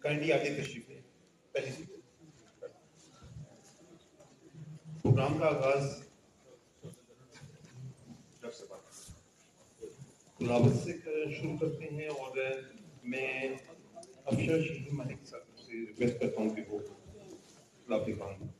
Kindly آگے تشریف لیں۔ پہلی سی پروگرام کا آغاز۔ تلاوت سے شروع کرتے ہیں اور میں افشا شہید ملک صاحب سے ریکویسٹ کرتا ہوں کہ وہ تلاوت دکھائیں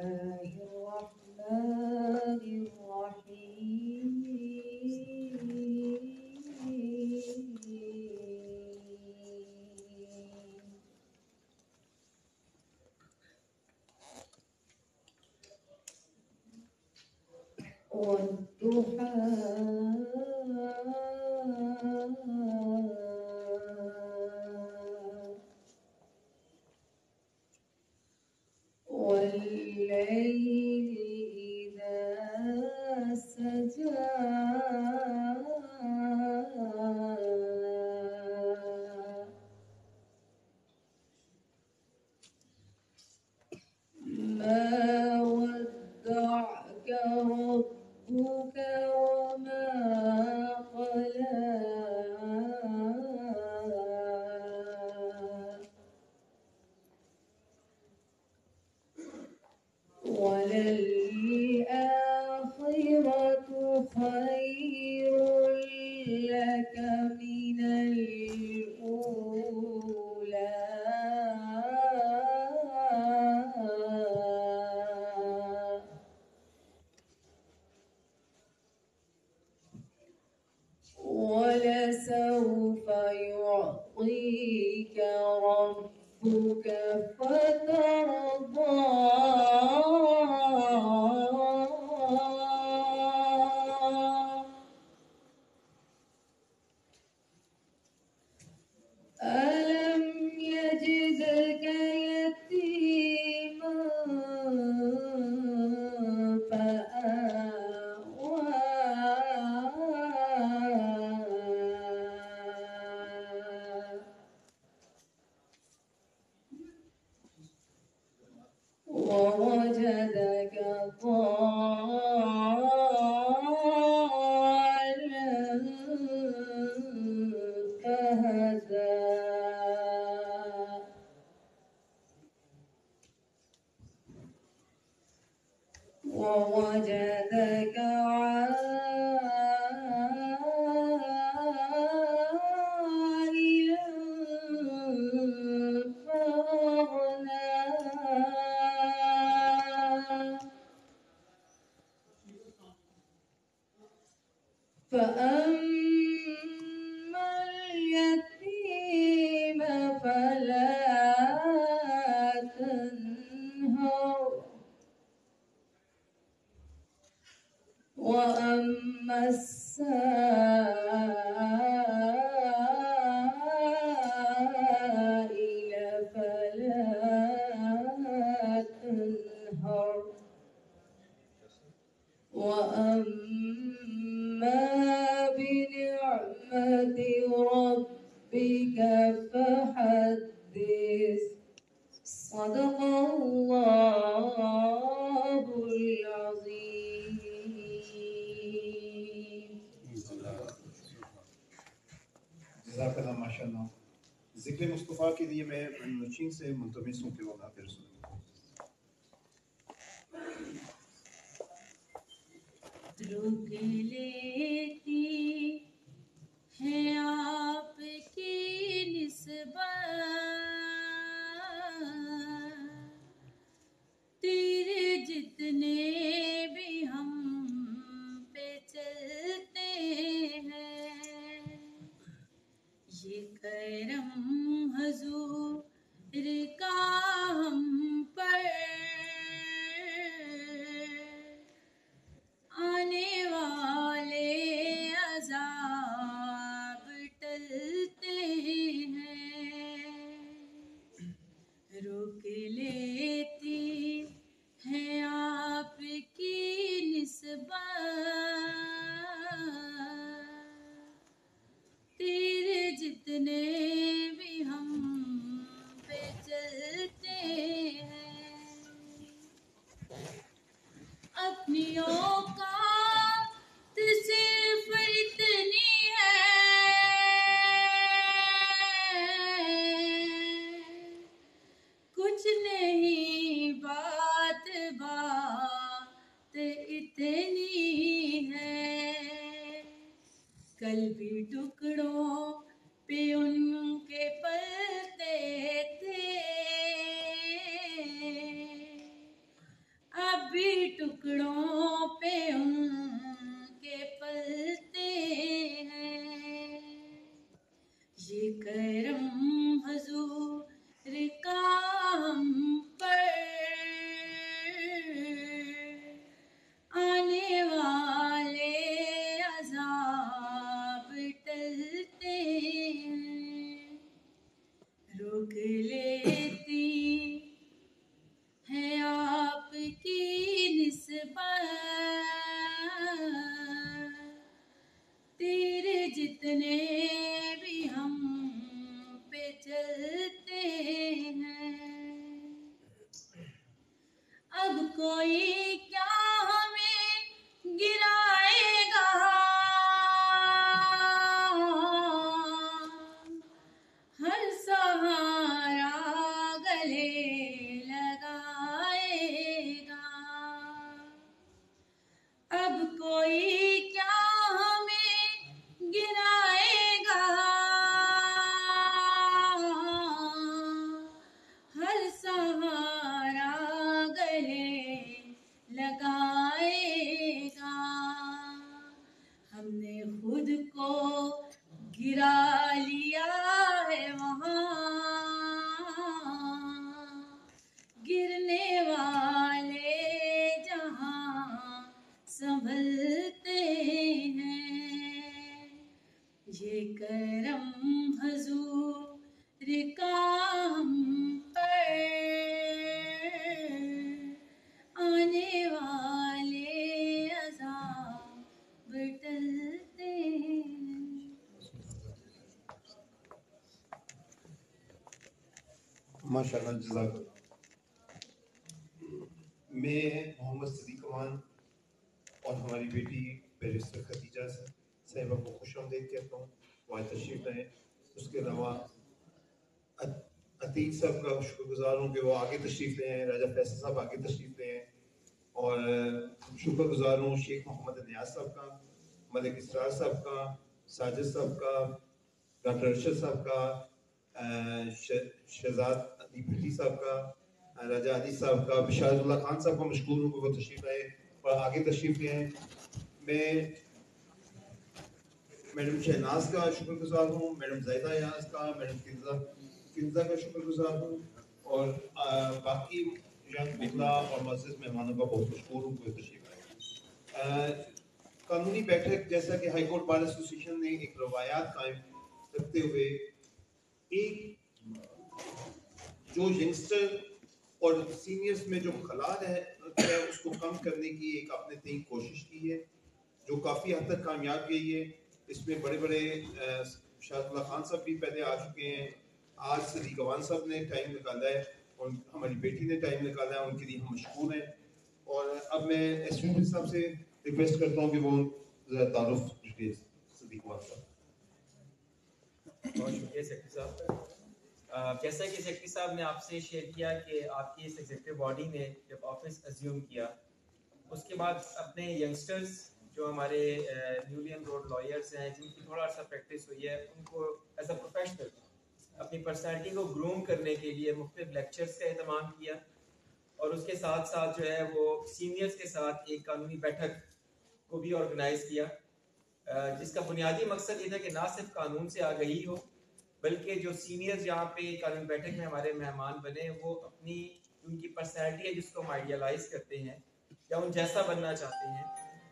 والليل لك من الأولى بنعمة ربك فحدث. صدق الله العظيم. جزاک اللہ ماشاء اللہ ذکر مصطفیٰ کے لیے میں نشین سے منتمس ہوں کہ وہ رسول اللہ رک لیتی ہے آپ کی نسبت۔ تیرے جتنے بھی ہم پہ چلتے ہیں۔ یہ کرم حضور کا ہم پر۔ آنے والے de ماشاءاللہ، جزاک اللہ۔ میں محمد صدیق امان اور ہماری بیٹی بیرسٹر خدیجہ صاحبہ کو خوش آمدید کہتا ہوں وہاں تشریف لائیں۔ اس کے علاوہ عتیق صاحب کا شکر گزار ہوں کہ وہ آگے تشریف لے ہیں راجہ فیصل صاحب آگے تشریف لے ہیں اور شکر گزار ہوں شیخ محمد نیاز صاحب کا، ملک اسرار صاحب کا، ساجد صاحب کا، ڈاکٹر ارشد صاحب کا شہزاد دیپ ریڈی صاحب کا، راجہ عادی صاحب کا بشار اللہ خان صاحب کا مشکور ہوں کہ وہ تشریف آئے اور آگے تشریف لے آئیں میں میڈم شہناز کا شکر گزار ہوں، میڈم زیدہ یاز کا، میڈم کنزا کنزا کا شکر گزار ہوں۔ اور باقی ملا اور معزز مہمانوں کا بہت مشکور ہوں کہ وہ تشریف آئے قانونی بیٹھک جیسا کہ ہائی کورٹ بار ایسوسیشن نے ایک روایات قائم رکھتے ہوئے ایک جو ینگسٹر اور سینئرز میں جو خلال ہے اس کو کم کرنے کی ایک اپنے نے کوشش کی ہے، جو کافی حد تک کامیاب گئی ہے۔ اس میں بڑے بڑے شاہد اللہ خان صاحب بھی پہلے آ چکے ہیں۔ آج صدیق عوان صاحب نے ٹائم نکالا ہے اور ہماری بیٹی نے ٹائم نکالا ہے، ان کے لیے ہم مشکور ہیں۔ اور اب میں ایس پی صاحب سے ریکویسٹ کرتا ہوں کہ وہ تعارف صدیق عوان صاحب۔ بہت شکریہ سیکٹری صاحب۔ جیسا کہ سیکٹری صاحب نے آپ سے شیئر کیا کہ آپ کی اس ایگزیکٹو باڈی نے جب آفس ازیوم کیا، اس کے بعد اپنے ینگسٹرز جو ہمارے نیولی روڈ لائرس ہیں، جن کی تھوڑا سا پریکٹس ہوئی ہے، ان کو ایز اے پروفیشنل اپنی پرسنالٹی کو گروم کرنے کے لیے مختلف لیکچرز کا اہتمام کیا اور اس کے ساتھ ساتھ جو ہے وہ سینئرز کے ساتھ ایک قانونی بیٹھک کو بھی آرگنائز کیا۔ جس کا بنیادی مقصد یہ تھا کہ نہ صرف قانون سے آگہی ہو بلکہ جو سینئرز یہاں پہ کالن بیٹھک میں ہمارے مہمان بنے، وہ اپنی ان کی پرسنالٹی ہے جس کو ہم آئیڈیالائز کرتے ہیں یا ان جیسا بننا چاہتے ہیں۔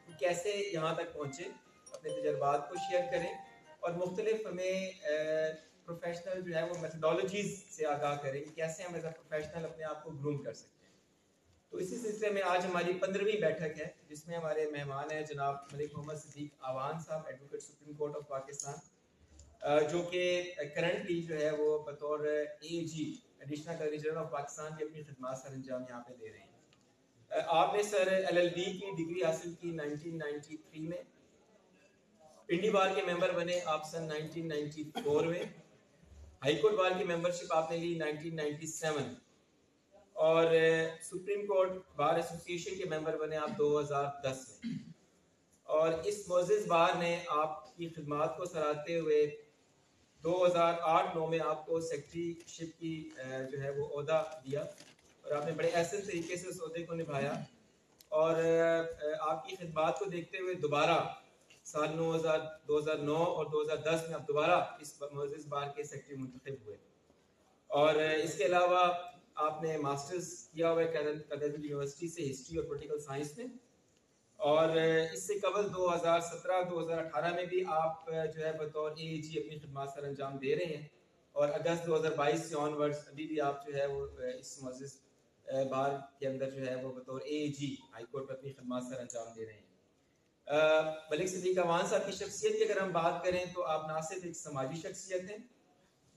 کہ کیسے یہاں تک پہنچے، اپنے تجربات کو شیئر کریں اور مختلف ہمیں پروفیشنل جو ہے وہ میتھڈالوجیز سے آگاہ کریں کیسے ہم ایز اے پروفیشنل اپنے آپ کو گروم کر سکتے ہیں۔ تو اسی سلسلے میں آج ہماری پندرہویں بیٹھک ہے، جس میں ہمارے مہمان ہیں جناب ملک Muhammad Siddique Awan sahib advocate supreme court of Pakistan. جو کہ کرنٹلی جو ہے وہ بطور A G additional commissioner of Pakistan کی اپنی خدمات سر انجام یہاں پہ دے رہے ہیں۔ آپ نے سر ایل ایل بی کی ڈگری حاصل کی 1993 میں۔ انڈی بار کے ممبر بنے آپ سن 1994 میں۔ ہائی کورٹ بار کی ممبرشپ آپ نے لی 1997 اور سپریم کورٹ بار ایسوسیشن کے ممبر بنے آپ 2010 میں۔ اور اس موزز بار نے آپ کی خدمات کو سراتے ہوئے دو ہزار آٹھ نو میں آپ کو سیکٹری شپ کی جو ہے وہ عہدہ دیا اور آپ نے بڑے احسن طریقے سے اس عہدے کو نبھایا اور آپ کی خدمات کو دیکھتے ہوئے دوبارہ سال نو ہزار، دو ہزار نو اور دو ہزار دس میں آپ دوبارہ اس معزز بار کے سیکٹری منتخب ہوئے اور اس کے علاوہ آپ نے ماسٹرز کیا ہوا ہے کیدر یونیورسٹی سے، ہسٹری اور پولیٹیکل سائنس میں اور اس سے قبل دو ہزار سترہ، دو ہزار اٹھارہ میں بھی آپ جو ہے بطور اے جی اپنی خدمات سر انجام دے رہے ہیں اور اگست دو ہزار بائیس سے آن ورڈ ابھی بھی آپ جو ہے وہ، اس معزز بار کے اندر جو ہے وہ بطور اے جی ہائی کورٹ میں اپنی خدمات سر انجام دے رہے ہیں۔ ملک صدیق اوان صاحب کی شخصیت کی اگر ہم بات کریں تو آپ نہ صرف ایک سماجی شخصیت ہیں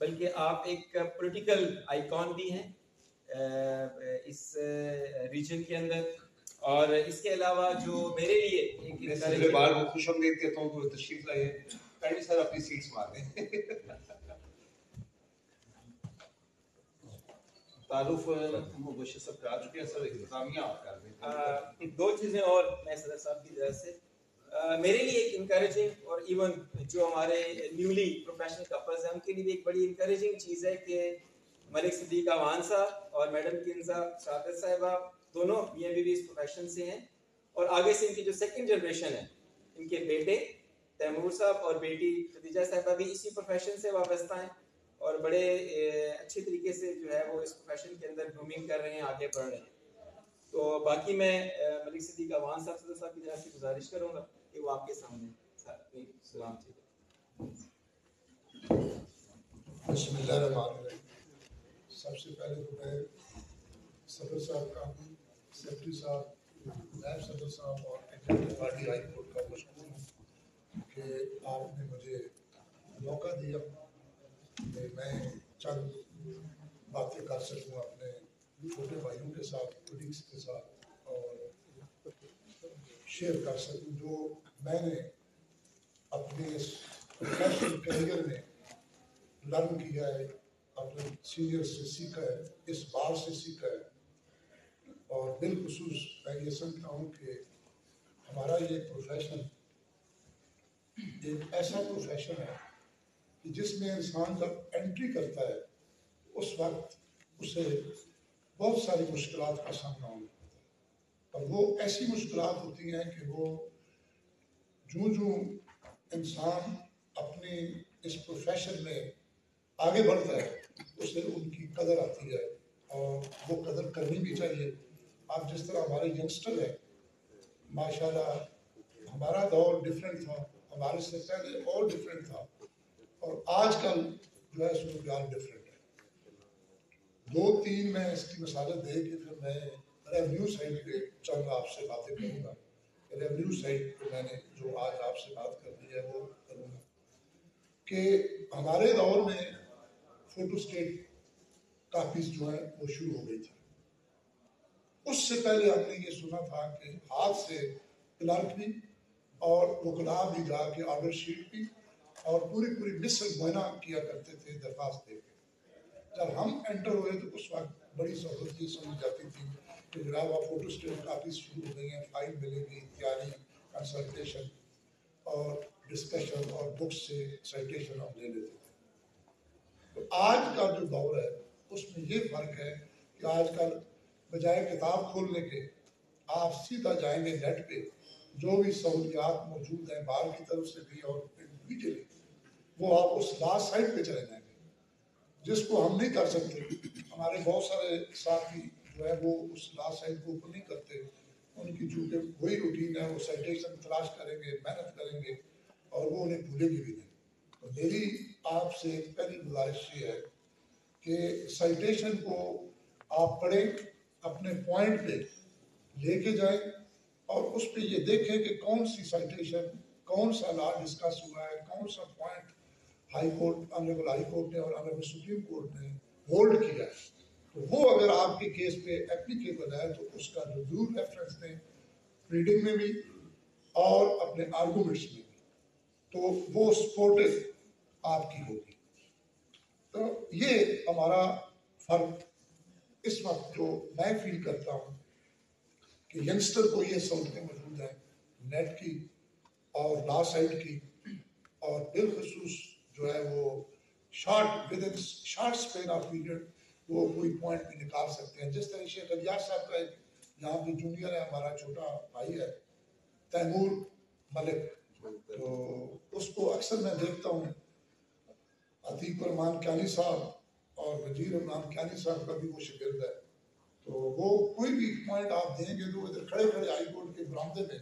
بلکہ آپ ایک پولیٹیکل آئیکن بھی ہیں۔ اس ریجن کے اندر اور اس کے علاوہ جو میرے لیے ایک بار کو خوش آمدید کہتا ہوں تو تشریف لائے۔ کائنڈلی سر اپنی سیٹس مار دیں۔ تعارف مبشر کا آ چکے ہیں سر انتظامیہ آپ کر دیں۔ دو چیزیں اور میں صدر صاحب کی طرف سے۔ میرے لیے ایک انکریجنگ اور ایون جو ہمارے نیولی پروفیشنل کپلز ہیں ان کے لیے ایک بڑی انکریجنگ چیز ہے کہ ملک صدیق اوان صاحب اور میڈم کنزا شاطر صاحبہ دونوں be M B B us profession سے ہیں اور آگے سے ان کی جو سیکنڈ جنریشن ہے، ان کے بیٹے تیمور صاحب اور بیٹی خدیجہ صاحبہ بھی اسی پروفیشن سے وابستہ ہیں اور بڑے اچھے طریقے سے جو ہے وہ اس پروفیشن کے اندر گرومنگ کر رہے ہیں، آگے بڑھ رہے ہیں۔ تو باقی میں ملک صدیق اوان صاحب، صدر صاحب کی طرف سے گزارش کروں گا کہ وہ آپ کے سامنے سلام ٹھیک بسم اللہ الرحمن الرحیم۔ سب سے پہلے تو میں صدر صاحب کا سیکرٹری صاحب نائب صدر صاحب اور ایگزیکٹو پارٹی ہائی کورٹ کا مشکور ہوں کہ آپ نے مجھے موقع دیا کہ میں چند باتیں کر سکوں اپنے چھوٹے بھائیوں کے ساتھ کولیگس کے ساتھ اور شیئر کر سکوں جو میں نے اپنے اس پروفیشنل کیریئر میں لرن کیا ہے، اپنے سینئر سے سیکھا ہے، اس بار سے سیکھا ہے۔ اور بالخصوص میں یہ سمجھتا ہوں کہ ہمارا یہ پروفیشن ایک ایسا پروفیشن ہے کہ جس میں انسان جب انٹری کرتا ہے، اس وقت اسے بہت ساری مشکلات کا سامنا ہونا پڑتا ہے۔ اور وہ ایسی مشکلات ہوتی ہیں کہ وہ جوں جوں انسان اپنی اس پروفیشن میں آگے بڑھتا ہے، اسے ان کی قدر آتی ہے اور وہ قدر کرنی بھی چاہیے۔ اب جس طرح ہمارے ینگسٹر ہیں ماشاء اللہ ہمارا دور ڈفرینٹ تھا، ہمارے سے پہلے اور ڈفرینٹ تھا، اور آج کل جو ہے صورتحال ڈفرینٹ ہے۔ دو تین میں اس کی مثالت دے کے پھر میں ریونیو سائڈ پہ چند آپ سے باتیں کروں گا۔ ریونیو سائڈ پہ میں نے جو آج آپ سے بات کرنی ہے وہ کروں گا۔ کہ ہمارے دور میں فوٹو اسٹیٹ کاپیز جو ہیں وہ شروع ہو گئی تھی اس سے پہلے ہم نے یہ سنا تھا کہ ہاتھ سے کلرک بھی اور وکلا بھی جا کے آرڈر شیٹ بھی اور پوری پوری مصر معائنہ کیا کرتے تھے درخواست دے کے۔ جب ہم انٹر ہوئے تو اس وقت بڑی سہولت یہ سمجھ جاتی تھی کہ جناب آپ فوٹو اسٹیٹ کاپیز شروع ہو گئی ہیں فائل ملے گی، تیاری کنسلٹیشن اور ڈسکشن اور بکس سے سائٹیشن ہم لے لیتے تھے۔ تو آج کا جو دور ہے، اس میں یہ فرق ہے کہ آج کل بجائے کتاب کھولنے کے، آپ سیدھا جائیں گے نیٹ پہ، جو بھی سہولیات موجود ہیں باہر کی طرف سے بھی اور انڈیویجلی وہ آپ اس لاسٹ سائٹ پہ چلے جائیں گے۔ جس کو ہم نہیں کر سکتے، ہمارے بہت سارے ساتھی جو ہے وہ اس لاسٹ سائٹ کو اوپن نہیں کرتے۔ ان کی چونکہ وہی روٹین ہے، وہ سائٹیشن تلاش کریں گے، محنت کریں گے اور وہ انہیں بھولے گی بھی نہیں۔ تو میری آپ سے پہلی گزارش یہ ہے کہ سائٹیشن کو آپ پڑھیں۔ اپنے پوائنٹ پہ لے کے جائیں اور اس پہ یہ دیکھیں کہ کون سی سائٹیشن کون سا لا ڈسکس ہوا ہے، کون سا point high court honourable high court نے اور آنریبل سپریم کورٹ نے ہولڈ کیا ہے۔ تو وہ اگر آپ کے کیس پہ اپلیکیبل ہے تو اس کا ضرور ریفرنس دیں ریڈنگ میں بھی اور اپنے آرگومنٹس میں بھی۔ تو وہ سپورٹو آپ کی ہوگی۔ تو یہ ہمارا فرق اس وقت جو میں فیل کرتا ہوں کہ ینگسٹر کو یہ سہولتیں موجود ہیں نیٹ کی اور لا سائڈ کی، اور بالخصوص جو ہے وہ short with in short span of period وہ کوئی پوائنٹ بھی نکال سکتے ہیں۔ جس طرح شیخ الیاس صاحب کا ایک یہاں پہ جونیئر ہے، ہمارا چھوٹا بھائی ہے، تیمور ملک۔ تو اس کو اکثر میں دیکھتا ہوں، عتیق الرحمان کیانی صاحب اور وزیر الرحمان کیانی صاحب کا بھی وہ شگرد ہے۔ تو وہ کوئی بھی پوائنٹ آپ دیں گے تو ادھر کھڑے کھڑے ہائی کورٹ کے برامدے میں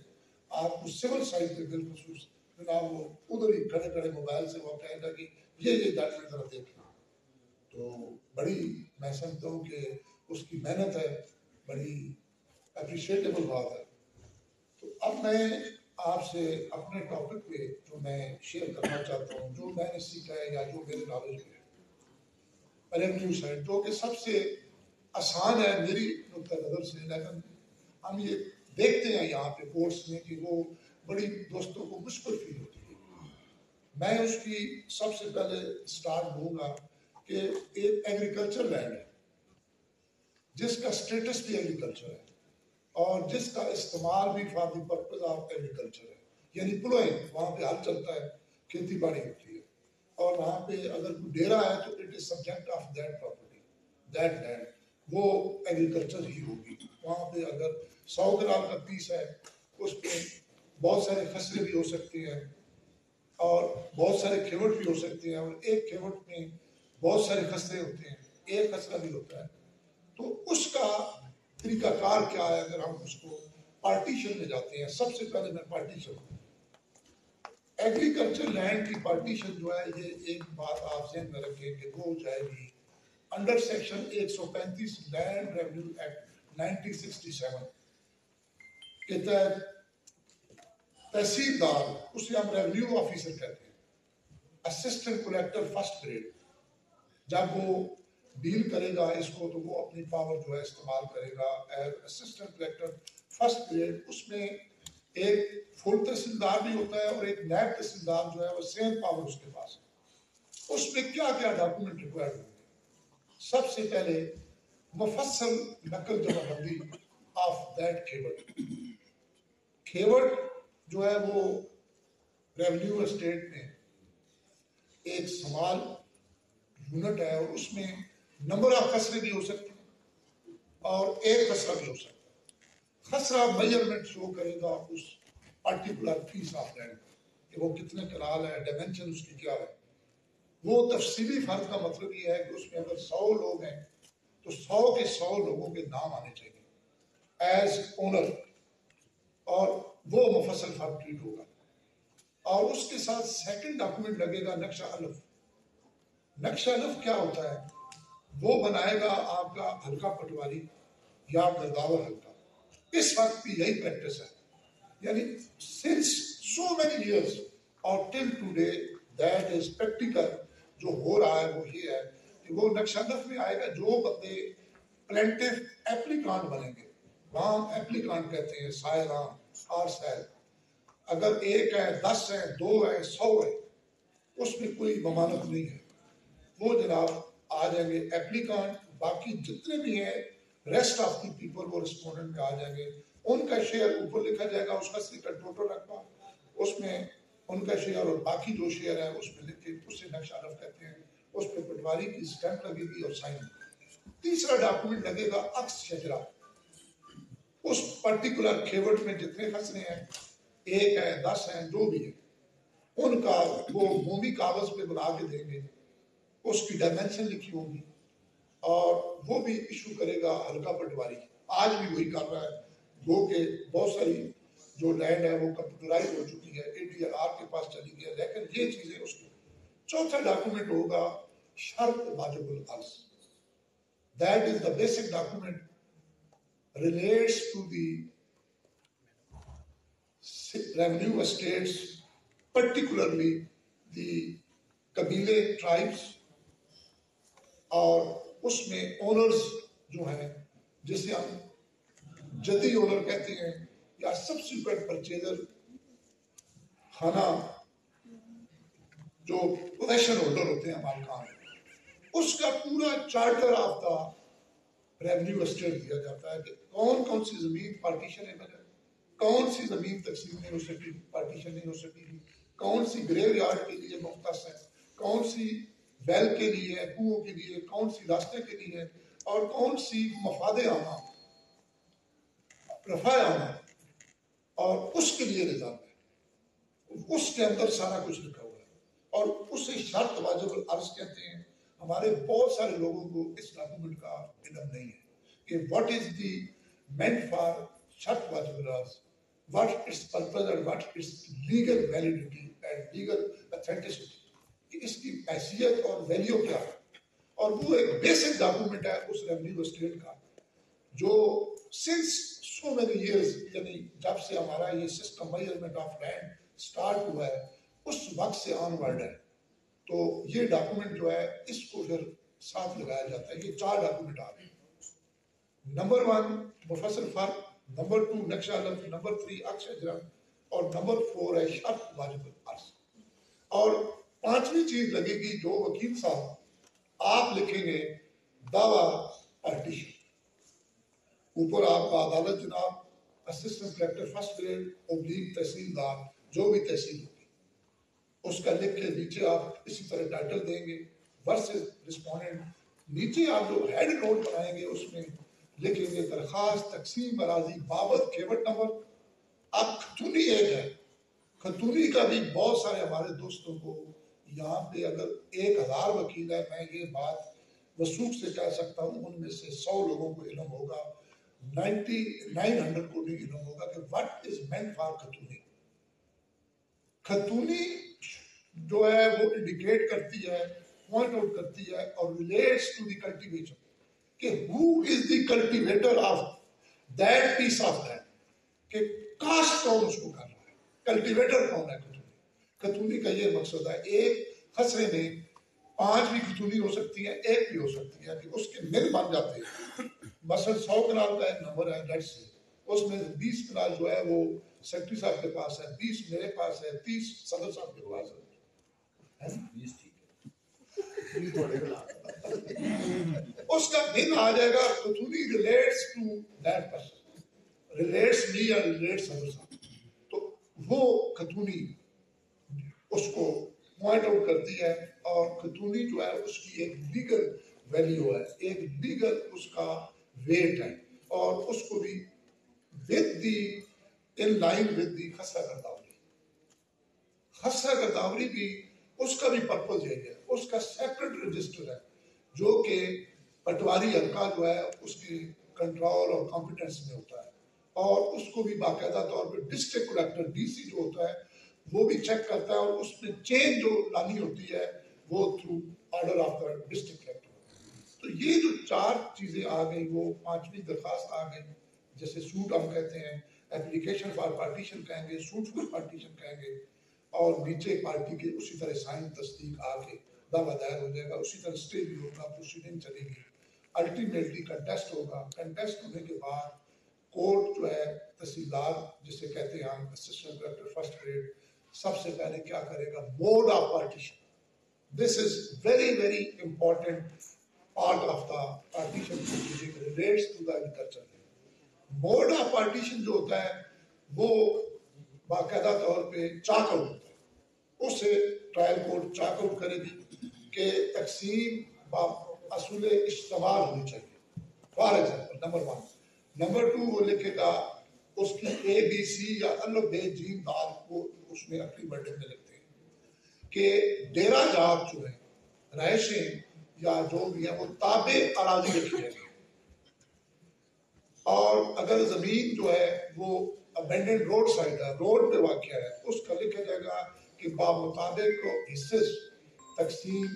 آپ کو سول سائڈ پہ بالخصوص جناب وہ ادھر ہی کھڑے کھڑے موبائل سے وہ کہے گا کہ یہ یہ ججمنٹ ذرا دیکھنا تو بڑی میں سمجھتا ہوں کہ اس کی محنت ہے، بڑی اپریشیٹیبل بات ہے۔ تو اب میں آپ سے اپنے ٹاپک پہ جو میں شیئر کرنا چاہتا ہوں، جو میں نے سیکھا ہے یا جو میرے نالج میں ہے۔ ریونیو سائڈ جو کہ سب سے آسان ہے میری نقطۂ نظر سے، لیکن ہم یہ دیکھتے ہیں یہاں پہ کورس میں کہ وہ بڑی دوستوں کو مشکل فیل ہوتی ہے۔ میں اس کی سب سے پہلے سٹارٹ دوں گا کہ ایک ایگریکلچر لینڈ ہے، جس کا سٹیٹس بھی ایگریکلچر ہے اور جس کا استعمال بھی for the purpose of agriculture ہے۔ یعنی پلوئنگ وہاں پہ ہل چلتا ہے، کھیتی باڑی۔ ہوتی ہے اور وہاں پہ اگر کوئی ڈیرا ہے تو it is subject of that property that land وہ ایگریکلچر ہی ہوگی۔ وہاں پہ اگر سو گرام کا پیس ہے، اس پہ بہت سارے خسرے بھی ہو سکتے ہیں اور بہت سارے کھیوٹ بھی ہو سکتے ہیں، اور ایک کھیوٹ میں بہت سارے خسرے ہوتے ہیں، ایک خسرہ بھی ہوتا ہے۔ تو اس کا طریقہ کار کیا ہے؟ اگر ہم اس کو پارٹیشن میں جاتے ہیں، سب سے پہلے میں پارٹیشن ایگریکلچر لینڈ کی پارٹیشن جو ہے یہ ایک بات آپ ذہن میں رکھیں کہ وہ ہو جائے گی انڈر سیکشن ایک سو پینتیس land revenue act nineteen sixty seven کے تحت تحصیلدار اسے ہم ریونیو آفیسر کہتے ہیں اسسٹنٹ کلیکٹر فرسٹ گریڈ جب وہ ڈیل کرے گا اس کو تو وہ اپنی پاور جو ہے استعمال کرے گا as assistant collector first grade اس میں ایک فل تحصیلدار بھی ہوتا ہے اور ایک نیب تحصیلدار جو ہے وہ سیم پاور اس کے پاس ہے۔ اس میں کیا کیا ڈاکومنٹ ریکوائرڈ ہوں گے سب سے پہلے مفصل نقل جمع بندی آف دیٹ کھیوٹ کھیوٹ جو ہے وہ ریونیو اسٹیٹ میں ایک سمال یونٹ ہے اور اس میں نمبر آف خسرے بھی ہو سکتے ہیں اور ایک خسرہ بھی ہو سکتا ہے۔ خسرہ میجرمنٹ شو کرے گا اس پرٹیکولر پیس آف لینڈ کہ وہ کتنے کنال ہے ڈائمنشن اس کی کیا ہے وہ تفصیلی فرد کا مطلب یہ ہے کہ اس میں اگر سو لوگ ہیں تو سو کے سو لوگوں کے نام آنے چاہیے ایز اونر اور وہ مفصل فرد ٹریٹ ہوگا. اور اس کے ساتھ سیکنڈ ڈاکومنٹ لگے گا نقشہ الف نقشہ الف کیا ہوتا ہے؟ وہ بنائے گا آپ کا ہلکا پٹواری یا گرداور ہلکا. اس وقت بھی یہی پریکٹس ہے۔ یعنی سنس سو مینی ایئرس اور till today that is practical جو ہو رہا ہے وہ یہ ہے کہ وہ نقشہ الف میں آئے گا جو بندے پلینٹف ایپلیکانٹ بنیں گے۔ وہاں ایپلیکانٹ کہتے ہیں سائران اور سائر اگر ایک ہے، دس ہے، دو ہے، سو ہے، اس میں کوئی ممانت نہیں ہے۔ وہ جناب آ جائیں گے اپلیکانٹ باقی جتنے بھی ہیں ریسٹ آف دی پیپل وہ رسپونڈنٹ میں آ جائیں گے۔ ان کا شیئر اوپر لکھا جائے گا، اس کا سیکر ٹوٹل رکھا اس میں ان کا شیئر اور باقی جو شیئر ہے، اس میں لکھ کے اس سے نقش عرف کہتے ہیں۔ اس پہ پٹواری کی سٹیمپ لگے گی اور سائن تیسرا ڈاکومنٹ لگے گا عکس شجرا اس پرٹیکولر کھیوٹ میں جتنے خسرے ہیں، ایک ہے، دس ہیں، جو بھی ہے ان کا وہ مومی کاغذ پہ بنا کے دیں گے۔ اس کی ڈائمنشن لکھی ہوگی اور وہ بھی ایشو کرے گا ہلکا پٹواری آج بھی وہی کر رہا ہے گو کہ بہت ساری جو لینڈ ہے وہ کمپیوٹرائز ہو چکی ہے اے ڈی ایل آر کے پاس چلی گئی ہے لیکن یہ چیزیں اس کو چوتھا ڈاکومنٹ ہوگا شرط واجب العرض that is the basic document relates to the revenue estates particularly the قبیلے ٹرائبس اور اس میں اونرز جو ہیں، جسے ہم جدی اونر کہتے ہیں یا سبسیکوینٹ پرچیزر کھانا جو پوزیشن ہولڈر ہوتے ہیں ہمارے مالکان اس کا پورا charter of the revenue estate دیا جاتا ہے کہ کون کون سی زمین پارٹیشن ہے۔ کون سی زمین تقسیم نہیں ہو سکی پارٹیشن نہیں ہو سکی۔ کون سی گریو یارڈ کے لیے مختص ہے، کون سی ویل کے لیے کنووں کے لیے، کون سی راستے کے لیے، اور کون سی مفاد عامہ رفع عامہ اور اس کے لیے نظام ہے۔ اس کے اندر سارا کچھ لکھا ہوا ہے۔ اور اسے شرط واجب العرض کہتے ہیں، ہمارے بہت سارے لوگوں کو اس ڈاکومنٹ کا علم نہیں ہے کہ what is the meant for شرط واجب العرض what its purpose and what its legal validity and legal authenticity کہ اس کی حیثیت اور ویلیو کیا ہے۔ اور وہ ایک بیسک ڈاکومنٹ ہے اس ریونیو اسٹیٹ کا، جو سنس سو مینی ایئرز یعنی جب سے ہمارا یہ system measurement of land start ہوا ہے، اس وقت سے آن ورڈ ہے۔ تو یہ ڈاکومنٹ جو ہے، اس کو پھر ساتھ لگایا جاتا ہے۔ یہ چار ڈاکومنٹ آ گئے۔ نمبر ون مفصل فرق نمبر ٹو نقشہ علم نمبر تھری اکش اجرم اور نمبر فور ہے شرط واجب العرض اور پانچویں چیز لگے گی جو وکیل صاحب آپ لکھیں گے، دعویٰ پارٹیشن۔ اوپر آپ کا عدالت جناب assistant collector first grade oblique tehsildar, جو بھی تحصیل ہوگی اس کا لکھ کے نیچے آپ اسی طرح ٹائٹل دیں گے۔ ورسز رسپونڈنٹ نیچے آپ جو ہیڈ نوٹ بنائیں گے، اس میں لکھیں گے، درخواست، تقسیم اراضی بابت کیوٹ نمبر۔ اب کھتونی ایک ہے۔ کھتونی کا بھی بہت سارے ہمارے دوستوں کو یہاں پہ اگر ایک ہزار وکیل ہے میں یہ بات وسوخ سے کہہ سکتا ہوں، ان میں سے سو لوگوں کو علم ہوگا، نائنٹی، نائن ہنڈریڈ کو بھی علم ہوگا کہ وٹ از مین فار کھتونی کھتونی جو ہے، وہ انڈیکیٹ کرتی ہے پوائنٹ آؤٹ کرتی ہے اور ریلیٹس ٹو دی کلٹیویشن کہ who is the cultivator of that piece of land کہ کاسٹ کون اس کو کر رہا ہے؟ کلٹیویٹر کون ہے؟ کھتونی کا یہ مقصد ہے ایک خسرے میں پانچ بھی کھتونی ہو سکتی ہیں ایک بھی ہو سکتی ہے کہ اس کے مل بن جاتے ہیں۔ مثلا سو کنال کا ایک نمبر ہے لیٹ سے اس میں بیس کنال جو ہے وہ سیکٹری صاحب کے پاس ہے بیس میرے پاس ہے تیس صدر صاحب کے پاس ہے۔ اس کا دن آ جائے گا کھتونی relates to that person relates me یا ریلیٹس صدر صاحب۔ تو وہ کھتونی اس کو پوائنٹ آؤٹ کرتی ہے اور کھتونی جو ہے اس کی ایک لیگل ویلیو ہے، ایک لیگل اس کا ویٹ ہے۔ اور اس کو بھی with the in line with the خسرہ گرداوری خسرہ گرداوری بھی اس کا بھی پرپز یہی ہے، اس کا سیپریٹ رجسٹر ہے۔ جو کہ پٹواری حلقہ جو ہے، اس کی کنٹرول اور کمپیٹنس میں ہوتا ہے۔ اور اس کو بھی باقاعدہ طور پہ ڈسٹرکٹ کلیکٹر ڈی سی جو ہوتا ہے وہ بھی چیک کرتا ہے اور اس میں چینج جو لانی ہوتی ہے وہ through order of the district collector تو یہ جو چار چیزیں آ گئی وہ پانچویں درخواست آ گئی جیسے سوٹ ہم کہتے ہیں اپلیکیشن فار پارٹیشن کہیں گے سوٹ فار پارٹیشن کہیں گے، اور نیچے پارٹی کے اسی طرح سائن تصدیق آ کے دعویٰ دائر ہو جائے گا، اسی طرح اسٹے بھی ہوگا پروسیڈنگ چلے گی۔ الٹیمیٹلی کنٹیسٹ ہوگا۔ کنٹیسٹ ہونے کے بعد کورٹ جو ہے تحصیلدار جسے کہتے ہیں ہم اسسٹنٹ ڈائریکٹر فرسٹ گریڈ سب سے پہلے کیا کرے گا؟ Mode of partition. This is very very important part of the partition relates to the agriculture mode of partition جو ہوتا ہے، وہ باقاعدہ طور پہ چاک آؤٹ ہوتا ہے۔ اس سے ٹرائل کورٹ چاک آؤٹ کرے گی کہ تقسیم با اصول استعمال ہونی چاہیے۔ For example, number one number two وہ لکھے گا، اس کی اے بی سی یا الگ بے جیم دار کو اس میں اپنی برڈن میں لکھتے ہیں کہ ڈیرا جات جو ہے رہائشیں یا جو بھی ہیں، وہ تابع اراضی رکھی جائے گی اور اگر زمین جو ہے، وہ ابینڈنڈ روڈ سائڈ ہے روڈ پہ واقع ہے، اس کا لکھا جائے گا کہ با مطابق کو حصے تقسیم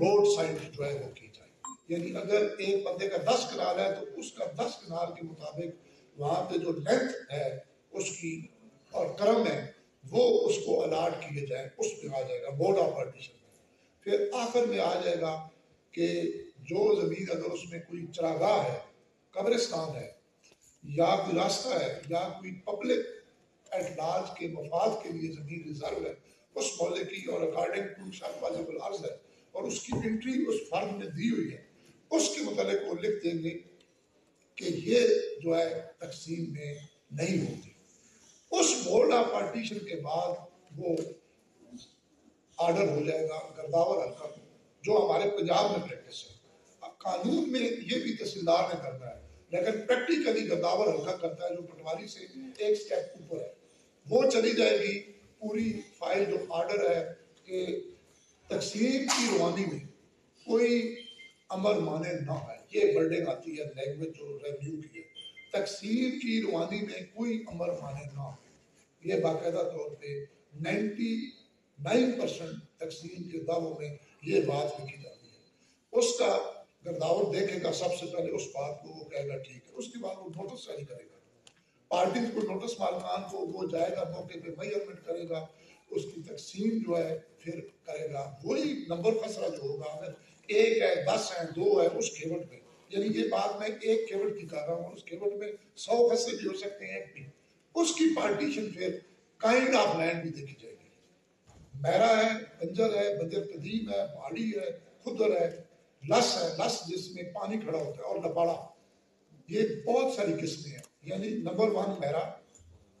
روڈ سائڈ جو ہے، وہ کی جائے۔ یعنی اگر ایک بندے کا دس کنال ہے، تو اس کا دس کنال کے مطابق وہاں پہ جو لینتھ ہے، اس کی اور کرم ہے وہ اس کو الاٹ کیے جائیں، اس میں آ جائے گا بورڈ آف پارٹیشن میں۔ پھر آخر میں آ جائے گا کہ جو زمین اگر اس میں کوئی چراگاہ ہے، قبرستان ہے، یا کوئی راستہ ہے، یا کوئی پبلک ایٹ لارج کے مفاد کے لیے زمین ریزرو ہے، اس محلے کی اور اکارڈنگ ٹو شاہ واجب العرض ہے، اور اس کی انٹری اس فرم نے دی ہوئی ہے۔ اس کے متعلق وہ لکھ دیں گے کہ یہ جو ہے تقسیم میں نہیں ہوتی اس بورڈ پارٹیشن کے بعد وہ آرڈر ہو جائے گا، گرداور حلقہ، جو ہمارے پنجاب میں پریکٹس ہے۔ قانون میں یہ بھی تحصیلدار نے کرنا ہے، لیکن پریکٹیکلی گرداور حلقہ کرتا ہے جو پٹواری سے ایک سٹیپ اوپر ہے۔ وہ چلی جائے گی پوری فائل جو آرڈر ہے کہ تقسیم کی روانی میں کوئی امر مانے نہ ہے یہ ورڈنگ آتی ہے لینگویج جو ریویو کی ہے۔ تقسیم کی روانی میں کوئی امر مانے نہ ہو۔ یہ باقاعدہ طور پہ نائنٹی نائن پرسنٹ تقسیم کے دعووں میں یہ بات لکھی جاتی ہے۔ اس کا گرداور دیکھے گا سب سے پہلے اس بات کو، وہ کہے گا ٹھیک ہے۔ اس کے بعد وہ نوٹس جاری کرے گا۔ پارٹی کو نوٹس مالکان کو وہ جائے گا، موقع پہ میئرمنٹ کرے گا۔ اس کی تقسیم جو ہے، پھر کرے گا۔ وہی نمبر خسرہ جو ہوگا، اگر ایک ہے، دس ہے دو ہے اس کھیوٹ میں۔ یعنی یہ بات میں ایک کھیوٹ کی کر رہا ہوں، اس کھیوٹ میں سو خسرے بھی ہو سکتے ہیں ایک بھی۔ اس کی پارٹیشن پھر کائنڈ آف لینڈ بھی دیکھی جائے گی۔ میرا ہے، بنجر ہے بنجر قدیم ہے، پہاڑی ہے خدر ہے، لس ہے، لس جس میں پانی کھڑا ہوتا ہے اور لپاڑا۔ یہ بہت ساری قسمیں ہیں۔ یعنی نمبر ون میرا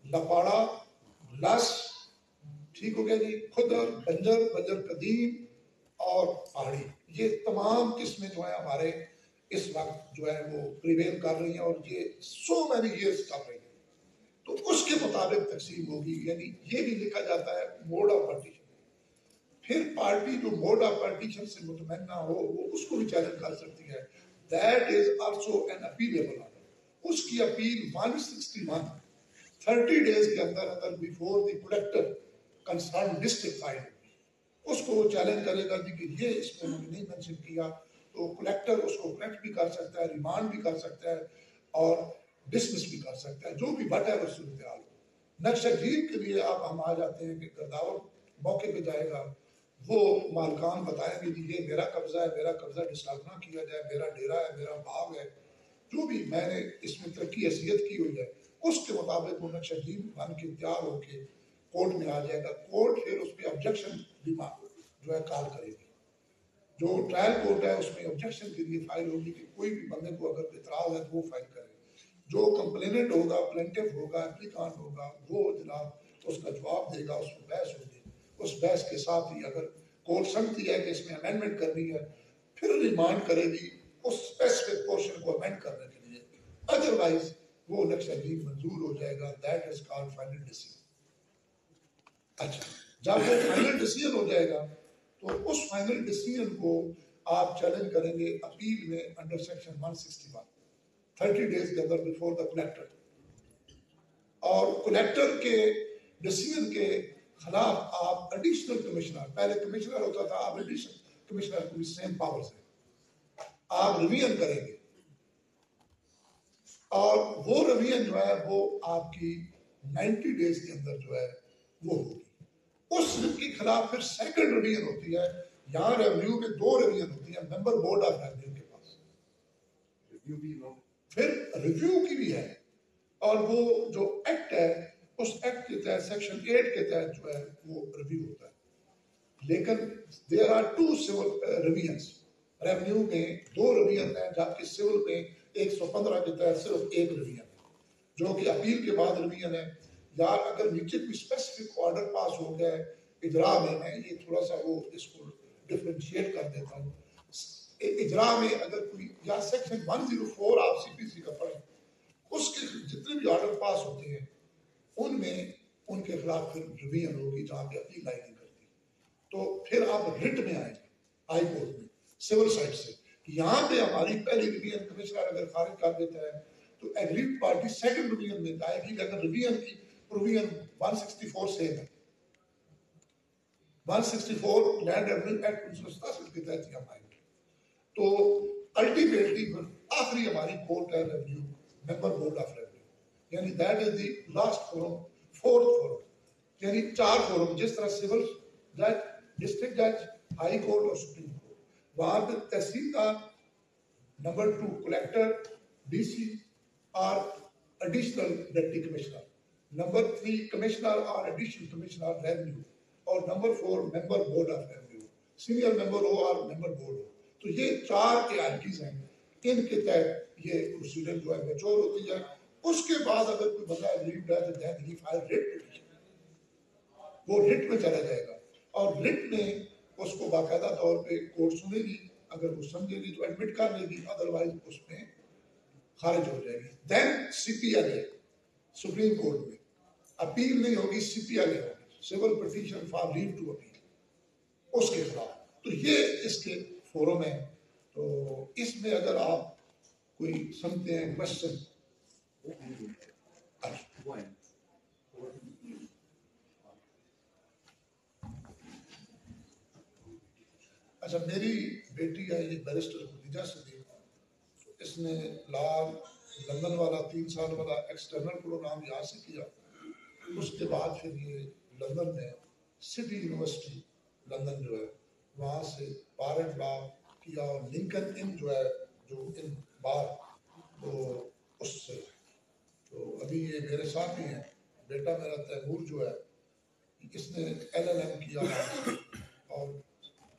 لپاڑا، لس، ٹھیک ہو گیا جی خدر بنجر بنجر قدیم اور پہاڑی۔ یہ تمام قسمیں جو ہیں ہمارے اس وقت جو ہے وہ پریویل کر رہی ہیں اور یہ سو مینی ایئرس کر رہی ہیں۔ تو اس کے مطابق تقسیم ہوگی یعنی یہ بھی لکھا جاتا ہے موڈ آف پارٹیشن پھر پارٹی جو موڈ آف پارٹیشن سے مطمئن نہ ہو، وہ اس کو بھی چیلنج کر سکتی ہے۔ That is also an appealable order اس کی اپیل 161 30 ڈیز کے اندر اندر before the collector concern district file اس کو وہ چیلنج کرے گا جی کہ یہ اس میں نہیں مینشن کیا۔ تو کلیکٹر اس کو کلیکٹ بھی کر سکتا ہے ریمانڈ بھی کر سکتا ہے اور ڈسمس بھی کر سکتا ہے، جو بھی بٹ ہے وہ صورتحال۔ نقش جیب کے لیے آپ ہم آ جاتے ہیں کہ گرداور موقع پہ جائے گا، وہ مالکان بتائیں گے جی یہ میرا قبضہ ہے، میرا قبضہ ڈسٹرب نہ کیا جائے، میرا ڈیرا ہے، میرا باغ ہے۔ جو بھی میں نے اس میں ترقی، حیثیت کی ہوئی ہے، اس کے مطابق وہ نقش جیب بن کے تیار ہو کے کورٹ میں آ جائے گا۔ کورٹ پھر اس پہ آبجیکشن بھی جو ہے کال کرے گی جو ٹرائل کورٹ ہے اس میں آبجیکشن کے لیے فائل ہوگی کہ کوئی بھی بندے کو اگر اعتراض ہے تو وہ فائل کرے۔ جو کمپلیننٹ ہوگا پلینٹف ہوگا اپلیکانٹ ہوگا، وہ جناب اس کا جواب دے گا، اس میں بحث ہوگی۔ اس بحث کے ساتھ ہی اگر کورٹ سمجھتی ہے کہ اس میں امینڈمنٹ کرنی ہے، پھر ریمانڈ کرے گی اس اسپیسیفک پورشن کو امینڈ کرنے کے لیے۔ ادروائز وہ نقشہ جی منظور ہو جائے گا۔ That is call final decision اچھا جب وہ فائنل ڈیسیجن ہو جائے گا تو اس فائنل ڈیسیجن کو آپ چیلنج کریں گے اپیل میں انڈر سیکشن 161 30 ڈیز کے اندر بیفور دا کلیکٹر اور کلیکٹر کے ڈیسیجن کے خلاف آپ ایڈیشنل کمشنر پہلے کمشنر ہوتا تھا آپ ایڈیشنل کمشنر کو بھی سیم پاور سے۔ آپ ریویژن کریں گے۔ اور وہ ریویژن جو ہے وہ آپ کی 90 ڈیز کے اندر جو ہے وہ ہوگی۔ اس کے خلاف پھر سیکنڈ ریویژن ہوتی ہے، یہاں ریونیو میں دو ریویژن ہوتی ہیں ممبر بورڈ آف ریونیو کے پاس۔ ریویو بھی پھر ریویو کی بھی ہے۔ اور وہ جو ایکٹ ہے، اس ایکٹ کے تحت سیکشن ایٹ کے تحت جو ہے، وہ ریویو ہوتا ہے۔ لیکن there are two civil revisions revenue میں دو ریویژن ہیں، جبکہ سیول میں ایک سو پندرہ کے تحت صرف ایک ریویژن ہے۔ جو کہ اپیل کے بعد ریویژن ہے۔ یار اگر نیچے کوئی اسپیسیفک آرڈر پاس ہو گیا ہے اجرا میں میں یہ تھوڑا سا وہ اس کو ڈفرینشیٹ کر دیتا ہوں۔ اجرا میں اگر کوئی، یا سیکشن 104 آپ سی پی سی کا پڑھیں، اس کے جتنے بھی آرڈر پاس ہوتے ہیں، ان میں ان کے خلاف پھر ریویژن ہوگی جہاں پہ اپیل لائی نہیں کرتی۔ تو پھر آپ رٹ میں آئیں گے ہائی کورٹ میں سول سائٹ سے۔ یہاں پہ ہماری پہلی ریویژن کمشنر اگر خارج کر دیتا ہے، تو ایگریڈ پارٹی سیکنڈ ریویژن میں آئے گی اگر ریویژن کی پروویژن 164 سے ہے 164 لینڈ ریونیو ایکٹ 1967 کے تحت ہم آئیں تو الٹیمیٹلی آخری ہماری کورٹ ہے revenue member board of revenue یعنی that is the last forum fourth forum یعنی چار فورم جس طرح سول جج ڈسٹرکٹ جج ہائی کورٹ اور سپریم کورٹ وہاں پہ تحصیلدار نمبر ٹو کلیکٹر ڈی سی اور additional deputy commissioner number three commissioner اور ایڈیشنل کمشنر ریونیو اور number four member board of Revenue senior member ہو اور ممبر بورڈ ہو تو یہ چار کے آئیٹیز ہیں۔ ان کے تحت یہ پروسیڈر جو ہے میچور ہوتی ہے۔ اس کے بعد اگر کوئی بندہ اگریڈ ہے تو دین ہی فائل ریٹ پٹیشن وہ ریٹ میں چلا جائے گا۔ اور ریٹ میں اس کو باقاعدہ طور پہ کورٹ سنے گی۔ اگر وہ سمجھے گی تو ایڈمٹ کر لے گی۔ ادروائز اس میں خارج ہو جائے گی۔ Then C P L A supreme court میں اپیل نہیں ہوگی، سی پی ایل ہوگی، civil petition for leave to appeal, اس کے خلاف۔ تو یہ اس کے فورم ہے تو اس میں اگر آپ کوئی سمجھتے ہیں کوشچن اچھا میری بیٹی ہے یہ بیرسٹر خدیجہ صدیق اس نے لا لندن والا، تین سال والا ایکسٹرنل پروگرام یہاں سے کیا۔ اس کے بعد پھر یہ لندن میں سٹی یونیورسٹی لندن جو ہے، وہاں سے بار لا کیا اور لنکن ان جو ہے، جو ان بار تو اس سے۔ تو ابھی یہ میرے ساتھ ہی ہیں۔ بیٹا میرا تیمور جو ہے، اس نے ایل ایل ایم کیا اور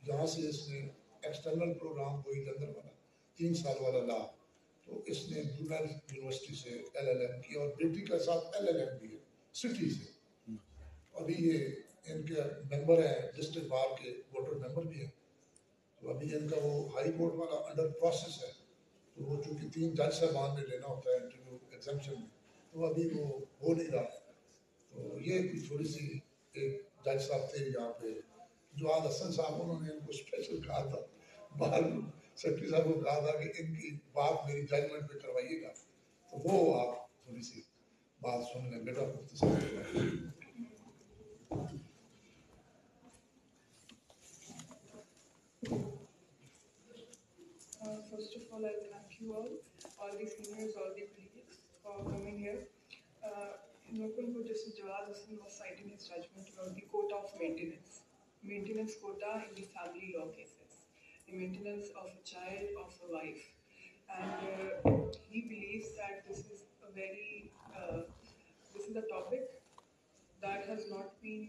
یہاں سے اس نے ایکسٹرنل پروگرام کوئی لندن والا تین سال والا لا۔ تو اس نے برنل یونیورسٹی سے ایل ایل ایم کیا اور بیٹی کے ساتھ ایل ایل ایم بھی ہے۔ سٹی سے۔ ابھی یہ ان کے ممبر ہیں ڈسٹرکٹ بار کے ووٹر ممبر بھی ہیں۔ تو ابھی ان کا وہ ہائی کورٹ والا انڈر پروسیس ہے۔ تو وہ چونکہ تین جج صاحبان نے لینا ہوتا ہے انٹرویو ایگزامشن میں، تو ابھی وہ ہو نہیں رہا۔ تو یہ کوئی تھوڑی سی ایک جج صاحب تھے یہاں پہ جواد حسن صاحب انہوں نے ان کو اسپیشل کہا تھا۔ باہر سیکٹری صاحب کو کہا تھا کہ ان کی بات میری ججمنٹ پہ کروائیے گا۔ تو وہ آپ تھوڑی سی Uh, first of all, I will thank you all, all the seniors, all the colleagues for coming here. Uh, Local Court Justice Jawad Hussain was citing his judgment about the quota of maintenance, maintenance quota in the family law cases, the maintenance of a child, of a wife. And uh, he believes that this is very, uh, this is a topic that has not been.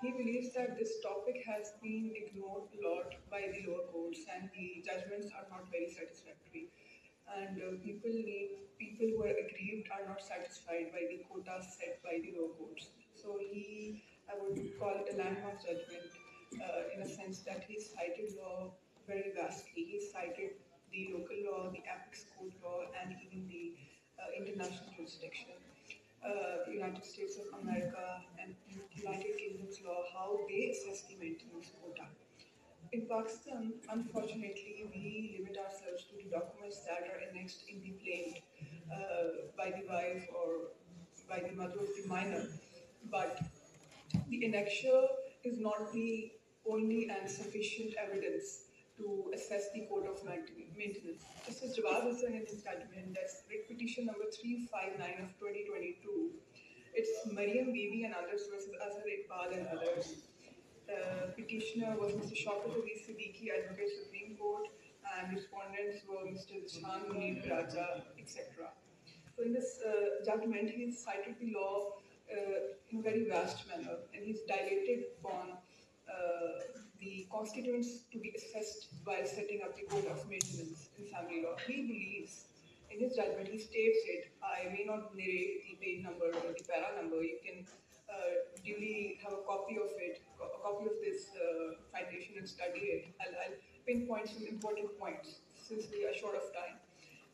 He believes that this topic has been ignored a lot by the lower courts and the judgments are not very satisfactory. And uh, people need people who are aggrieved are not satisfied by the quotas set by the lower courts. So he, I would call it a landmark judgment uh, in a sense that he cited law very vastly. He cited the local law, the apex court law, and even the uh, international jurisdiction uh, United States of America and United Kingdom's law, how they assess the maintenance quota. In Pakistan, unfortunately, we limit ourselves to the documents that are annexed in the plaint uh, by the wife or by the mother of the minor. But the annexure is not the only and sufficient evidence to assess the code of mainten- maintenance. Justice Jawad Hassan in his judgment, that's writ petition number 359 of 2022. It's Mariam Bibi and others versus Azhar Iqbal and others. The petitioner was Mr. Shaukat Ali Siddiqui, Advocate Supreme Court, and respondents were Mr. Shan Munir Raja, etc. So in this uh, judgment, he's cited the law uh, in a very vast manner, and he's dilated upon uh, the constituents to be assessed while setting up the code of maintenance in family law. He believes, in his judgment, he states it. I may not narrate the page number or the para number. You can uh, duly have a copy of it, a copy of this uh, citation and study it. I'll, I'll pinpoint some important points since we are short of time.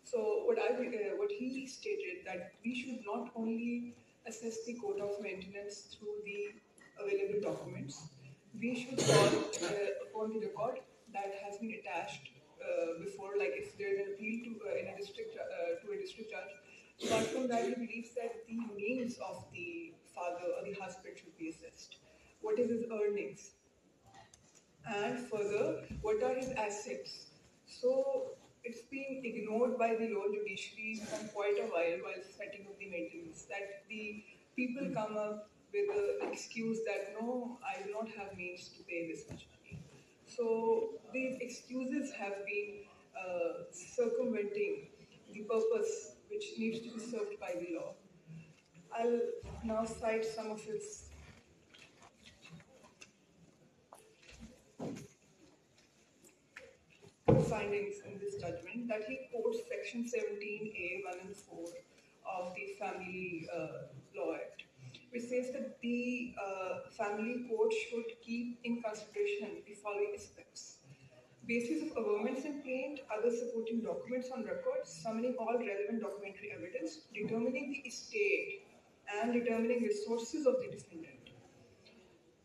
So what I uh, what he stated that we should not only assess the code of maintenance through the available documents, we should call uh, upon the record that has been attached uh, before, like if there is an appeal to uh, in a district uh, to a district judge. Apart from that, he believes that the names of the father or the husband should be assessed. What is his earnings? And further, what are his assets? So it's been ignored by the lower judiciary for quite a while while setting up the maintenance. That the people come up with the excuse that no, I do not have means to pay this much money. So these excuses have been uh, circumventing the purpose which needs to be served by the law. I'll now cite some of its findings in this judgment that he quotes section 17A 1 and 4 of the Family uh, Law which says that the uh, family court should keep in consideration the following aspects. Basis of averments in plaint, other supporting documents on record, summoning all relevant documentary evidence, determining the estate, and determining resources of the defendant.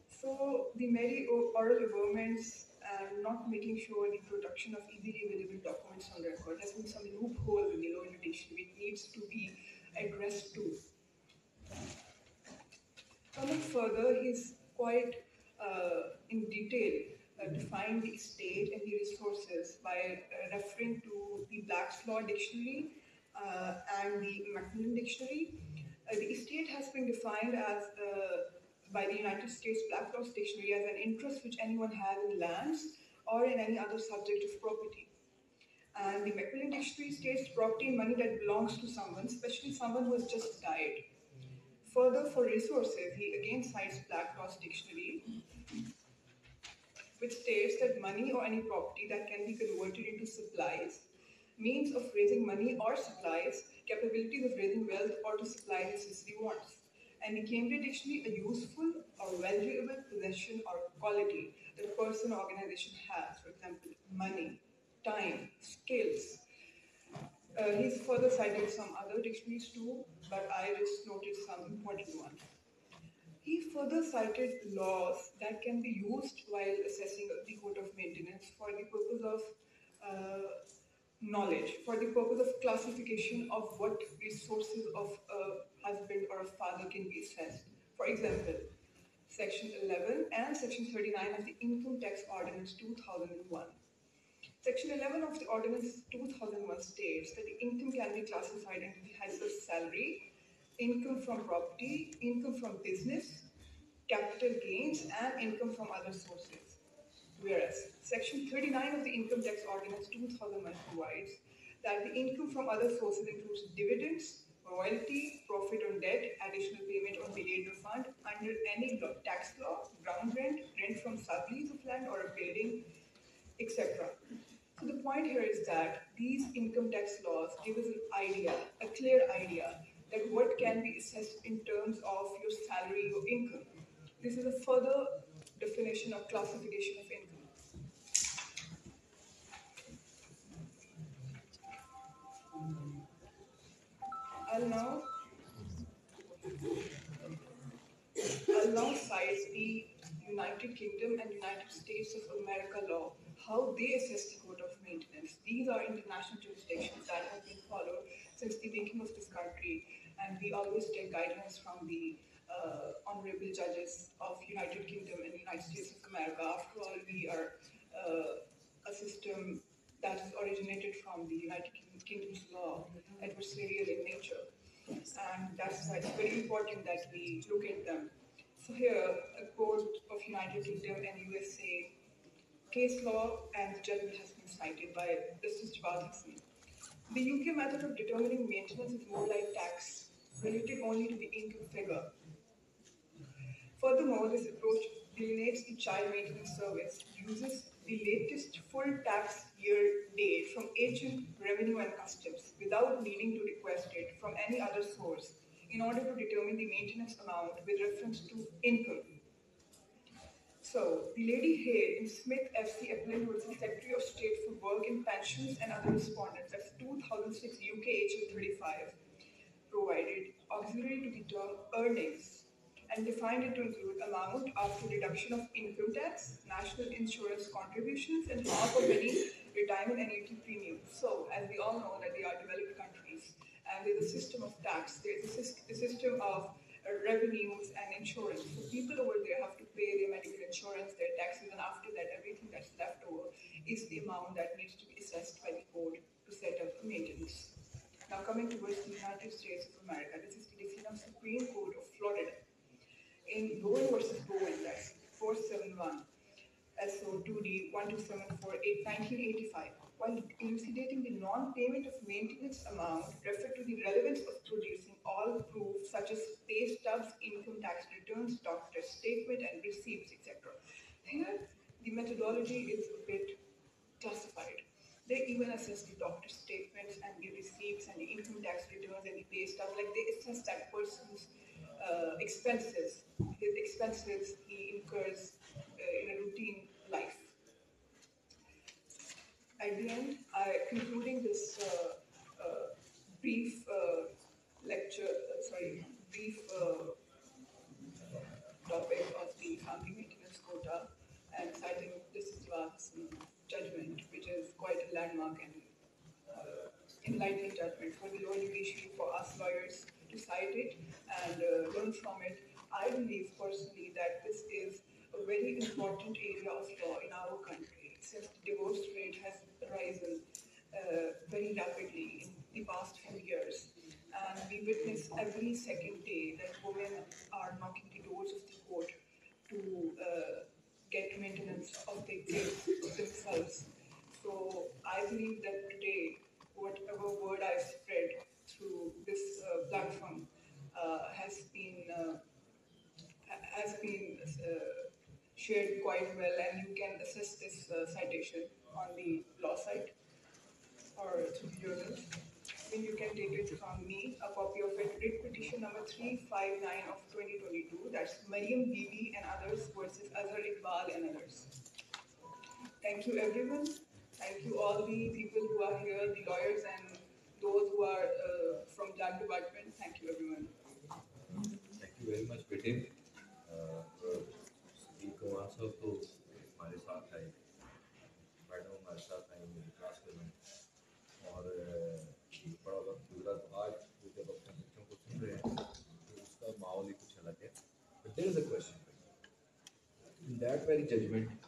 So the merely oral averments and not making sure the production of easily available documents on record has been some loophole in the law litigation which needs to be addressed to. Further, he's quite uh, in detail uh, defined the estate and the resources by referring to the Black's Law Dictionary uh, and the Macmillan Dictionary. Uh, the estate has been defined as uh, by the United States Black Laws Dictionary as an interest which anyone has in lands or in any other subject of property. And the Macmillan Dictionary states property and money that belongs to someone, especially someone who has just died. Further, for resources, he again cites Black Laws Dictionary, which states that money or any property that can be converted into supplies, means of raising money or supplies, capabilities of raising wealth or to supply necessary wants. And the Cambridge Dictionary, a useful or valuable possession or quality that a person or organization has, for example, money, time, skills. Uh, he's further cited some other dictionaries too, but I just noted some important ones. He further cited laws that can be used while assessing the code of maintenance for the purpose of uh, knowledge, for the purpose of classification of what resources of a husband or a father can be assessed. For example, Section 11 and Section 39 of the Income Tax Ordinance 2001. Section 11 of the Ordinance 2001 states that the income can be classified into the heads of salary, income from property, income from business, capital gains, and income from other sources. Whereas Section 39 of the Income Tax Ordinance 2001 provides that the income from other sources includes dividends, royalty, profit on debt, additional payment on delayed refund under any tax law, ground rent, rent from sublease of land or a building, etc. So the point here is that these income tax laws give us an idea, a clear idea, that what can be assessed in terms of your salary or income. This is a further definition of classification of income. I'll now alongside the United Kingdom and United States of America law, how they assess the code of maintenance. These are international jurisdictions that have been followed since the making of this country, and we always take guidance from the uh, honorable judges of United Kingdom and United States of America. After all, we are uh, a system that is originated from the United Kingdom's law, adversarial in nature, and that's why it's very important that we look at them. So here, a court of United Kingdom and USA case law and judgment has been cited by Justice Jawad Hassan. The UK method of determining maintenance is more like tax, related only to the income figure. Furthermore, this approach delineates the child maintenance service, uses the latest full tax year date from agent revenue and customs without needing to request it from any other source in order to determine the maintenance amount with reference to income. So, the lady Hale in Smith FC Appellant was the Secretary of State for Work and Pensions and other respondents. That's 2006 UK HL 35 provided auxiliary to the term earnings and defined it to include amount after deduction of income tax, national insurance contributions, and half of any retirement annuity premium. So, as we all know that they are developed countries, and there's a system of tax, there's a, system of revenues and insurance. So people over there have to pay their medical insurance, their taxes, and after that, everything that's left over is the amount that needs to be assessed by the code to set up a maintenance. Now coming towards the United States of America, this is the decision of Supreme Court of Florida. In Bowen versus Bowen, that's 471 SO 2D 12748 1985, while elucidating the non-payment of maintenance amount, refer to the relevance of producing all proof such as pay stubs, income tax returns, doctor's statement, and receipts, etc. Here, the methodology is a bit classified. They even assess the doctor's statements and the receipts and the income tax returns and the pay stub. Like they assess that person's uh, expenses, his expenses he incurs uh, in a routine. At the end, I concluding this uh, uh, brief uh, lecture, uh, sorry, brief uh, topic of the family maintenance quota and citing this is judgment, which is quite a landmark and uh, enlightening judgment for the lower judiciary, for us lawyers to cite it and uh, learn from it. I believe personally that this is a very important area of law in our country the divorce rate has risen uh, very rapidly in the past few years. And we witness every second day that women are knocking the doors of the court to uh, get maintenance of their kids themselves. So I believe that today, whatever word I've spread through this uh, platform uh, has been uh, has been uh, shared quite well, and you can assess this uh, citation on the law site or through the journals. Then you can take it from me, a copy of it, writ petition number 359 of 2022. That's Mariam Bibi and others versus Azhar Iqbal and others. Thank you, everyone. Thank you, all the people who are here, the lawyers, and those who are uh, from JAG department. Thank you, everyone. Thank you very much, Britain. ہمارے ساتھ ہیں انہیں class کے ہیں اور بڑا وقت گزرا تو آج وہ جب اپنے بچوں کو سن رہے ہیں تو اس کا ماحول ہی کچھ الگ ہے۔ But there is a question in that very judgment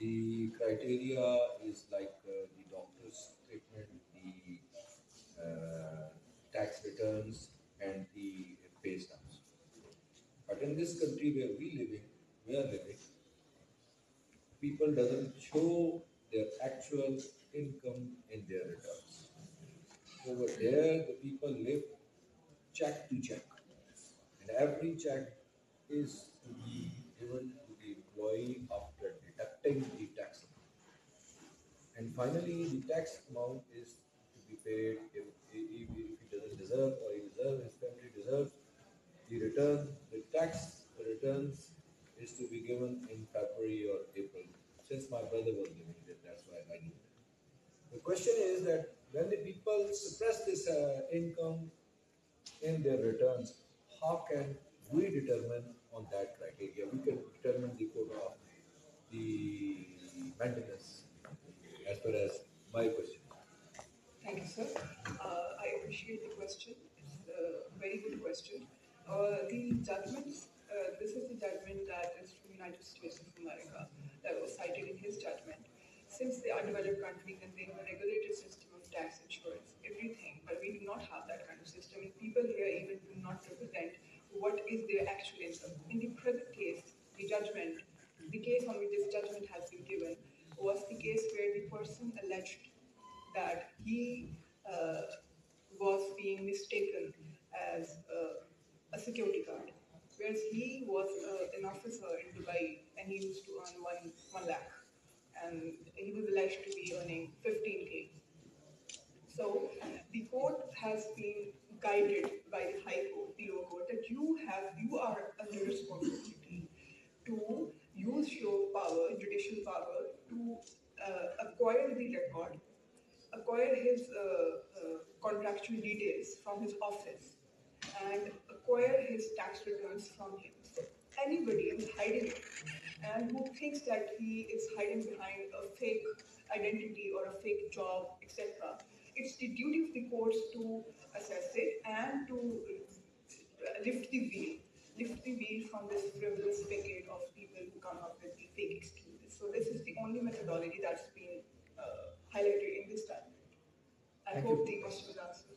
the criteria is like the doctors treatment the tax returns and the pay stamps but in this country where we living we are living people doesn't show their actual income in their returns. Over there, the people live check to check, and every check is to be given to the employee after deducting the tax amount. And finally, the tax amount is to be paid if, if, if he doesn't deserve or he deserves, his family deserves. The return, the tax returns is to be given in February or April. Since my brother was living that. The question is that when the people suppress this uh, income in their returns, how can we determine on that criteria? We can determine the quota of the maintenance as far as my question. Thank you, sir. Uh, I appreciate the question. It's a very good question. Uh, the judgments, uh, this is the judgment that is from the United States of America that was cited in his judgment. Since they are developed countries and they have a regulated system of tax insurance, everything, but we do not have that kind of system. And people here even do not represent what is their actual income. In the present case, the judgment, the case on which this judgment has been given was the case where the person alleged that he uh, was being mistaken as uh, a security guard, whereas he was uh, an officer in Dubai and he used to earn one, one lakh, and he was alleged to be earning 15k. So the court has been guided by the High Court, the lower court, that you have you are under responsibility to use your power, judicial power, to uh, acquire the record, acquire his uh, uh, contractual details from his office, and acquire his tax returns from him. So anybody who's hiding it and who thinks that he is hiding behind a fake identity or a fake job, etc. It's the duty of the courts to assess it and to lift the veil, lift the veil from this frivolous picket of people who come up with the fake excuses. So this is the only methodology that's been uh, highlighted in this time. I Thank hope you. the question was answered.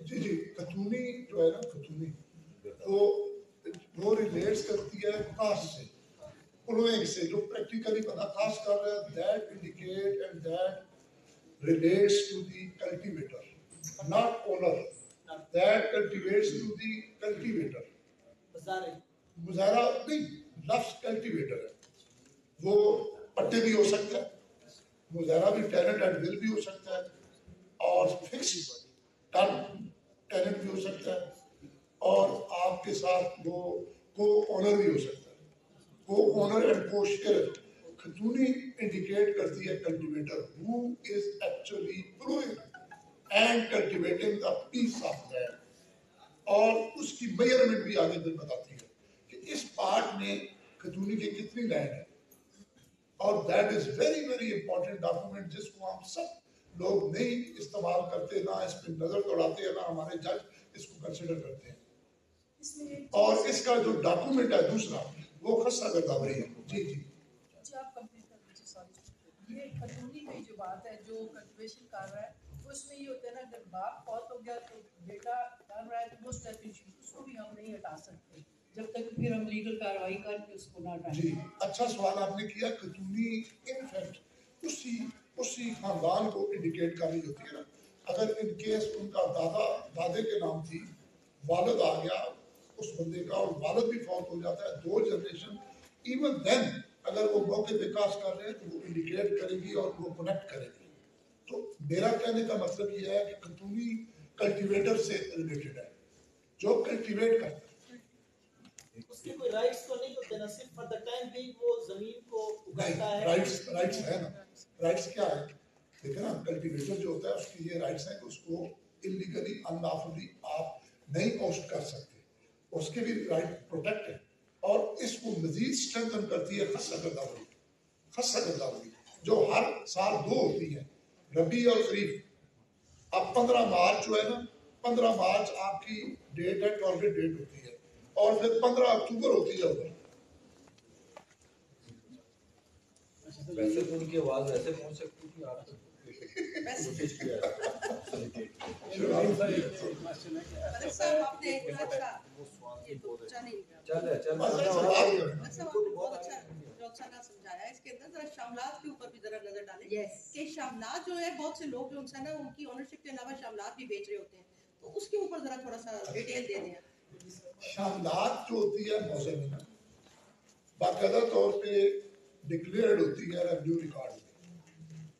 جی جی کتونی جو ہے نا کتونی۔ وہ relates کرتی ہے کاشت سے۔ Ploughing سے جو پریکٹیکلی بندہ کاشت کر رہا ہے that indicate and that relates to the cultivator not owner that cultivates to the cultivator مظاہرہ نہیں۔ لفظ کلٹیویٹر ہے۔ وہ پٹے بھی ہو سکتا ہے مظاہرہ بھی ٹیلنٹ اینڈ ول بھی ہو سکتا ہے اور فکس ٹن ٹیلنٹ بھی ہو سکتا ہے اور آپ کے ساتھ وہ کو اونر بھی ہو سکتا ہے۔ Co owner and co share خطونی indicate کرتی ہے cultivator who is actually growing and cultivating the piece of land اور اس کی میئرمنٹ بھی آگے دن بتاتی ہے کہ اس پارٹ میں کھجوری کی کتنی لینڈ ہے۔ اور that is very very important document جس کو ہم سب لوگ نہیں استعمال کرتے، نہ اس پہ نظر دوڑاتے ہیں نہ ہمارے جج اس کو کنسیڈر کرتے ہیں۔ اور اس کا جو ڈاکومنٹ ہے دوسرا، وہ خستہ گردابری ہے۔ جی جی۔ یہ کی جو بات ہے، جو کلٹیویشن کر رہا ہے، اس میں یہ ہوتا ہے نا اگر باپ فوت ہو گیا تو بیٹا کر رہا ہے تو وہ اسٹیپ اس کو بھی ہم نہیں ہٹا سکتے۔ جب تک پھر ہم لیگل کاروائی کر کے اس کو نہ ہٹائیں جی اچھا سوال آپ نے کیا کھجوری ان فیکٹ اسی اسی خاندان کو انڈیکیٹ کر رہی ہوتی ہے نا۔ اگر ان کیس ان کا دادا، دادے کے نام تھی، والد آ گیا اس بندے کا اور والد بھی فوت ہو جاتا ہے، دو جنریشن ایون دین اگر وہ موقع پہ کاس کر رہے ہیں تو وہ انڈیکیٹ کرے گی اور وہ کنیکٹ کرے گی۔ تو میرا کہنے کا مطلب یہ ہے کہ کتونی کلٹیویٹر سے ریلیٹڈ ہے۔ جو کلٹیویٹ کرتا کوئی رائٹس تو نہیں ہوتے نا صرف فار دا ٹائم بینگ وہ زمین کو اگاتا ہے۔ رائٹس رائٹس ہے نا۔ رائٹس کیا ہے؟ دیکھیں نا کلٹیویٹر جو ہوتا ہے، اس کی یہ رائٹس ہیں کہ اس کو انلیگلی انلافلی آپ نہیں کر سکتے۔ اس کے بھی رائٹ پروٹیکٹ ہے اور اس کو مزید اسٹرینتھن کرتی ہے خصہ گرداوری خصہ گرداوری جو ہر سال دو ہوتی ہے ربی اور خریف اب پندرہ مارچ جو ہے نا، پندرہ مارچ آپ کی ڈیٹ ہے، ٹارگیٹ ڈیٹ ہوتی ہے۔ اور پھر پندرہ اکتوبر ہوتی ہے۔ ادھر ویسے تو ان کی آواز ایسے پہنچ سکتی تھی آپ کوشش کیا بات کریں شاملات کے اوپر بھی ذرا نظر ڈالیں۔ کہ شاملات جو ہے بہت سے لوگ جو ان سے نا ان کی اونرشپ کے علاوہ شاملات بھی بیچ رہے ہوتے ہیں۔ تو اس کے اوپر ذرا تھوڑا سا ڈیٹیل دے دیں۔ شاملات جو ہوتی ہے موزمینہ باقاعدہ طور پہ ڈکلیئرڈ ہوتی ہے ریونیو ریکارڈ میں۔